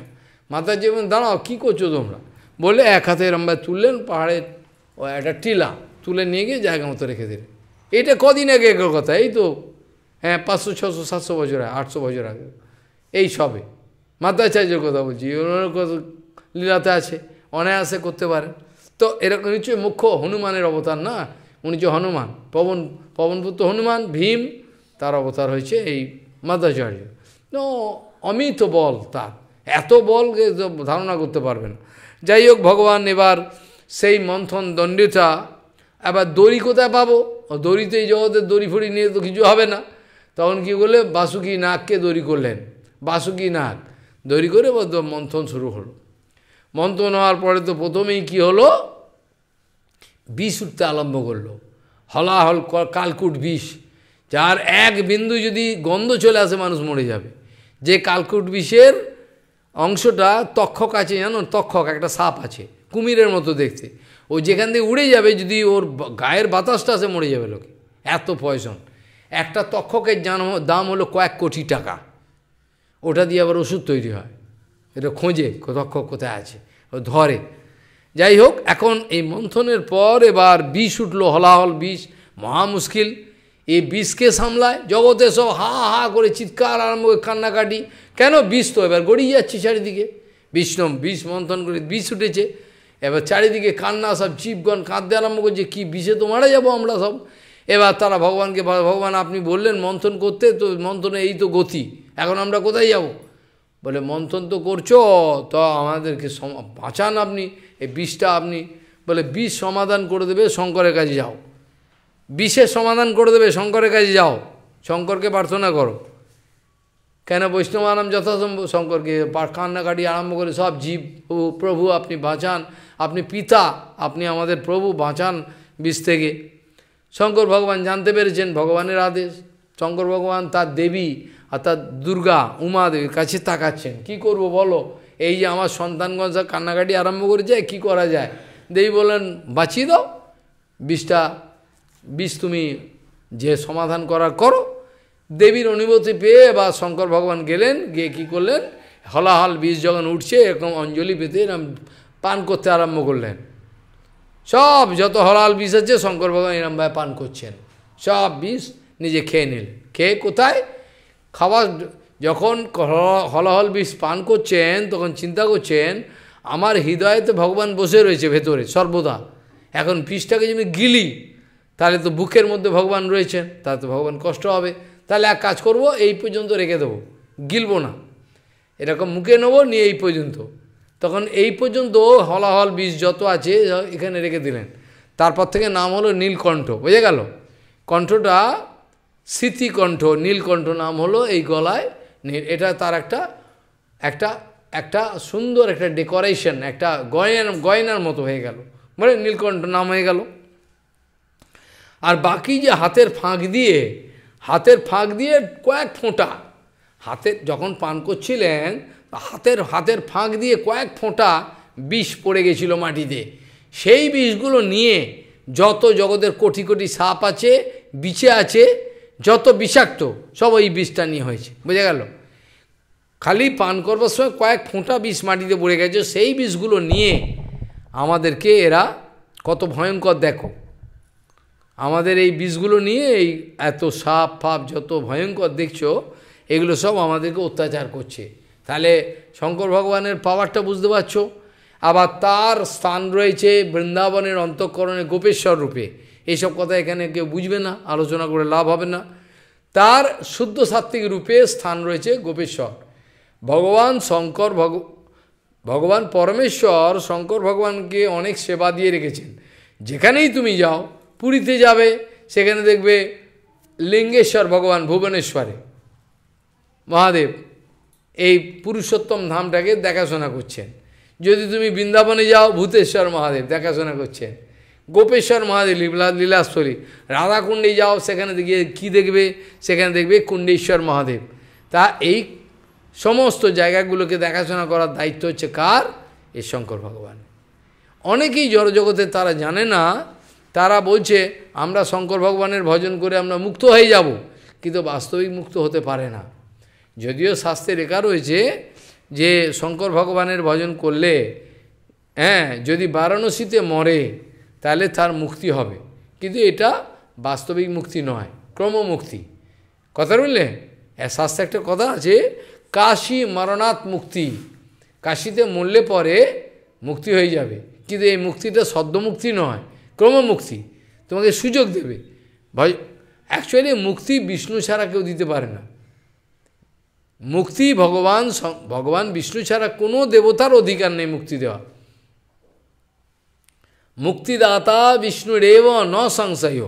মাতার যেমন দাঁড়াও, কী করছ তোমরা? বলে এক হাতে এরম্বা তুললেন পাহাড়ের, ও একটা টিলা, তুলে নিয়ে গিয়ে জায়গা মতো রেখে দিলে। এটা কদিন আগে এগোর কথা? এই তো হ্যাঁ পাঁচশো, ছশো, সাতশো বছর আগে, আটশো বছর আগে। এই সবে। মাদ্রাচার্যের কথা বলছি, ওনার কথা লীলাতে আছে, অনায়াসে করতে পারে তো এরকম নিশ্চয়ই মুখ্য হনুমানের অবতার না? উনি যে হনুমান, পবন, পবনপুত্র হনুমান, ভীম, তার অবতার হয়েছে এই মাদ্রাচার্য অমিত বল তার। এত বল ধারণা করতে পারবে না। যাই হোক, ভগবান এবার সেই মন্থন দণ্ডিতা এবার দড়ি কোথায় পাবো? দড়িতে এই জগতের দড়ি ফড়ি নিয়ে তো কিছু হবে না। তখন কি করলে? বাসুকি নাককে দড়ি করলেন। বাসুকি নাক দড়ি করে মন্থন শুরু হলো। মন্থন হওয়ার পরে তো প্রথমেই কি হলো? বিষ উঠতে আরম্ভ করল। হলাহল কালকুট বিষ। যার এক বিন্দু যদি গন্ধ চলে আসে, মানুষ মরে যাবে। যে কালকুট বিষের অংশটা তক্ষক আছে, জানো? তক্ষক, একটা সাপ আছে। কুমিরের মতো দেখতে। ও যেখান থেকে উড়ে যাবে, যদি ওর গায়ের বাতাসটা আসে, মরে যাবে লোকে। এত পয়সন একটা তক্ষকের দাম হলো কয়েক কোটি টাকা। ওটা দিয়ে আবার ওষুধ তৈরি হয়। এটা খোঁজে তক্ষক কোথায় আছে। ও ধরে। যাই হোক, এখন এই মন্থনের পর এবার বিষ উঠল, হলাহল বিষ, মহা মুশকিল। এই বিষকে সামলায়, জগতে সব হা হা করে চিৎকার আরম্ভ করে কান্নাকাটি। কেন বিষ তো? এবার গড়িয়ে যাচ্ছে চারিদিকে। বিষ্ণম, বিষ মন্থন করে বিষ উঠেছে। এবার চারিদিকে কান্না, সব জীবগণ কাঁদতে আরম্ভ করছে, কী বিষে তো মারা যাব আমরা সব? এবার তারা ভগবানকে, ভগবান আপনি বললেন, মন্থন করতে, তো মন্থনে এই তো গতি, এখন আমরা কোথায় যাব? বলে, মন্থন তো করছ, তো আমাদেরকে বাঁচান আপনি, এই বিষটা আপনি। বলে, বিষ সমাধান করে দেবে, শঙ্করের কাছে যাও। বিষের সমাধান করে দেবে, শঙ্করের কাছে যাও। শঙ্করকে প্রার্থনা করো। কেন বৈষ্ণবানাম যথাসম্ভব? শঙ্করকে কান্নাকাটি আরম্ভ করে সব জীব প্রভু আপনি বাঁচান। আপনি পিতা, আপনি আমাদের প্রভু, বাঁচান বিষ থেকে। শঙ্কর ভগবান জানতে পেরেছেন ভগবানের আদেশ। শঙ্কর ভগবান তার দেবী অর্থাৎ দুর্গা উমা দেবীর কাছে তাকাচ্ছেন। কি করব বলো? এই যে আমার সন্তানগঞ্জ কান্নাকাটি আরম্ভ করে যায় কি করা যায়? দেবী বলেন বাঁচিয়ে দাও। বিষটা বিষ তুমি যে সমাধান করার করো। দেবীর অনুমতি পেয়ে বা শঙ্কর ভগবান গেলেন, গিয়ে কী করলেন? হলাহল বিষ যখন উঠছে, এরকম অঞ্জলি পেতে এরকম পান করতে আরম্ভ করলেন। সব যত হলাল বিষ আছে, শঙ্কর ভগবান এরমভাবে পান করছেন। সব বিষ নিজে খেয়ে নিলেন। খেয়ে কোথায়? খাবার যখন হলহল বিষ পান করছেন, তখন চিন্তা করছেন, আমার হৃদয়ে তো ভগবান বসে রয়েছে ভেতরে সর্বদা। এখন বিষটাকে যদি গিলি, তাহলে তো বুকের মধ্যে ভগবান রয়েছেন, তাহলে তো ভগবান কষ্ট হবে। তাহলে এক কাজ করব, এই পর্যন্ত রেখে দেবো। গিলবো না। এরকম মুখে নেব, নিয়ে এই পর্যন্ত। তখন এই পর্যন্ত হলাহল বীজ যত আছে, এখানে রেখে দিলেন। তারপর থেকে নাম হলো নীলকণ্ঠ, বুঝে গেল? কণ্ঠটা স্মৃতিকণ্ঠ, নীলকণ্ঠ নাম হলো এই গলায় নীল, এটা তার একটা একটা একটা সুন্দর একটা ডেকোরেশন একটা গয়নার গয়নার মতো হয়ে গেল। মানে নীলকণ্ঠ নাম হয়ে গেল। আর বাকি যে হাতের ফাঁক দিয়ে, হাতের ফাঁক দিয়ে কয়েক ফোঁটা হাতের যখন পান করছিলেন হাতের হাতের ফাঁক দিয়ে কয়েক ফোঁটা বিষ পড়ে গেছিল মাটিতে। সেই বিষগুলো নিয়ে যত জগতের কোটি কোটি সাপ আছে, বিছে আছে, যত বিষাক্ত, সব ওই বিষটা নিয়ে হয়েছে। বোঝা গেল? খালি পান করবার সময় কয়েক ফোঁটা বিষ মাটিতে পড়ে গেছে। সেই বিষগুলো নিয়ে আমাদেরকে এরা কত ভয়ঙ্কর দেখো। আমাদের এই বিষগুলো নিয়ে এই এত সাপ, ফাপ যত ভয়ঙ্কর দেখছ, এগুলো সব আমাদেরকে অত্যাচার করছে। তাহলে শঙ্কর ভগবানের পাওয়ারটা বুঝতে পারছ? আবার তার স্থান রয়েছে বৃন্দাবনের অন্তঃকরণে গোপেশ্বর রূপে। এইসব কথা এখানে কেউ বুঝবে না, আলোচনা করে লাভ হবে না। তার শুদ্ধ সাত্ত্বিক রূপে স্থান রয়েছে গোপেশ্বর। ভগবান শঙ্কর ভগ, ভগবান পরমেশ্বর শঙ্কর ভগবানকে অনেক সেবা দিয়ে রেখেছেন। যেখানেই তুমি যাও, পুরীতে যাবে, সেখানে দেখবে লিঙ্গেশ্বর ভগবান ভুবনেশ্বরে। মহাদেব এই পুরুষোত্তম ধামটাকে দেখাশোনা করছেন। যদি তুমি বৃন্দাবনে যাও, ভূতেশ্বর মহাদেব দেখাশোনা করছেন। গোপেশ্বর মহাদেব, লীলা লীলাস্থলী, রাধাকুণ্ডে যাও, সেখানে গিয়ে কী দেখবে? সেখানে দেখবে কুণ্ডেশ্বর মহাদেব। তা এই সমস্ত জায়গাগুলোকে দেখাশোনা করার দায়িত্ব হচ্ছে কার? এই শঙ্কর ভগবান। অনেকেই জড়জগতে তারা জানে না, তারা বলছে, আমরা শঙ্কর ভগবানের ভজন করে আমরা মুক্ত হয়ে যাব। কিন্তু বাস্তবিক মুক্ত হতে পারে না। যদিও শাস্ত্রে রেখা রয়েছে যে শঙ্কর ভগবানের ভজন করলে হ্যাঁ যদি বারাণসীতে মরে, তাহলে তার মুক্তি হবে। কিন্তু এটা বাস্তবিক মুক্তি নয়, ক্রমমুক্তি। কথা বললে শাস্ত্রে একটা কথা আছে, কাশী মরণাৎ মুক্তি। কাশিতে মরলে পরে মুক্তি হয়ে যাবে। কিন্তু এই মুক্তিটা সদ্যমুক্তি নয়, ক্রমমুক্তি। তোমাকে সুযোগ দেবে। ভয় অ্যাকচুয়ালি মুক্তি বিষ্ণু ছাড়া কেউ দিতে পারে না। মুক্তি ভগবান ভগবান বিষ্ণু ছাড়া কোনো দেবতার অধিকার নেই মুক্তি দেওয়া। মুক্তিদাতা বিষ্ণুরেব ন সংশয়।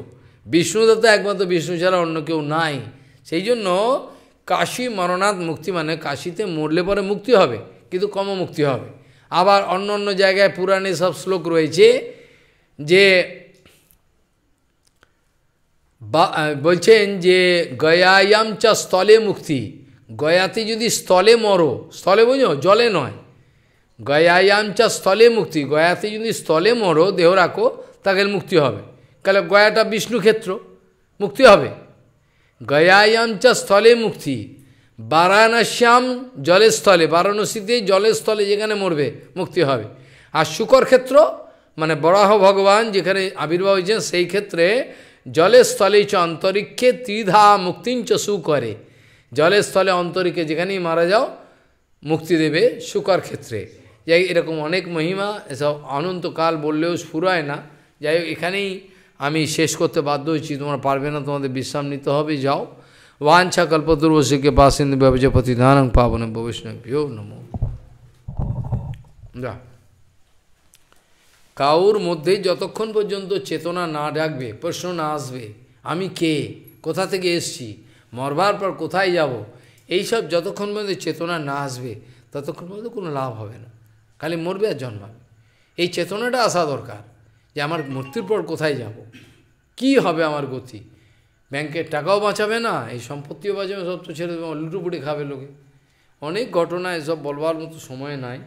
বিষ্ণুদাতা একমাত্র বিষ্ণু ছাড়া অন্য কেউ নাই। সেই জন্য কাশী মরণাথ মুক্তি মানে কাশিতে মরলে পরে মুক্তি হবে, কিন্তু কম মুক্তি হবে। আবার অন্য অন্য জায়গায় পুরাণে সব শ্লোক রয়েছে যে বলছেন যে গয়ায়াম চ স্থলে মুক্তি। গয়াতে যদি স্থলে মরো, স্থলে বুঝো? জলে নয়। গয়ায়াম চা স্থলে মুক্তি। গয়াতে যদি স্থলে মরো, দেহ রাখো তাকে মুক্তি হবে। তাহলে গয়াটা বিষ্ণু ক্ষেত্র, মুক্তি হবে। গয়ায়াম চা স্থলে মুক্তি। বারাণস্যাম জলের স্থলে, বারাণসীতে জলের স্থলে যেখানে মরবে, মুক্তি হবে। আর শুকর ক্ষেত্র মানে বরাহ ভগবান যেখানে আবির্ভাব হয়েছেন, সেই ক্ষেত্রে জলের স্থলে চ অন্তরিক্ষে ত্রিধা মুক্তিঞ্চ সু করে। জলের স্থলে অন্তরিকে যেখানেই মারা যাও মুক্তি দেবে শুকর ক্ষেত্রে যাই এরকম অনেক মহিমা এসব অনন্তকাল বললেও ফুরায় না যাই হোক এখানেই আমি শেষ করতে বাধ্য হয়েছি তোমরা পারবে না তোমাদের বিশ্রাম নিতে হবে যাও वाछा कल्पतुर्वश के पास व्यवजपति दानং পাবন বৈষ্ণব্যো নমো যা কাউর মধ্যে যতক্ষণ পর্যন্ত চেতনা না ডাকবে প্রশ্ন না আসবে আমি কে কোথা থেকে এসছি মরবার পর কোথায় যাব? এইসব যতক্ষণ পর্যন্ত চেতনা না আসবে, ততক্ষণ পর্যন্ত কোনো লাভ হবে না। খালি মরবে আর জন্মাবে। এই চেতনাটা আসা দরকার যে আমার মৃত্যুর পর কোথায় যাব? কি হবে আমার গতি? ব্যাংকের টাকাও বাঁচাবে না, এই সম্পত্তিও বাঁচাবে, সব তো ছেড়ে দেবে, লুটুপুটি খাবে লোকে। অনেক ঘটনা এসব বলবার মতো সময় নাই।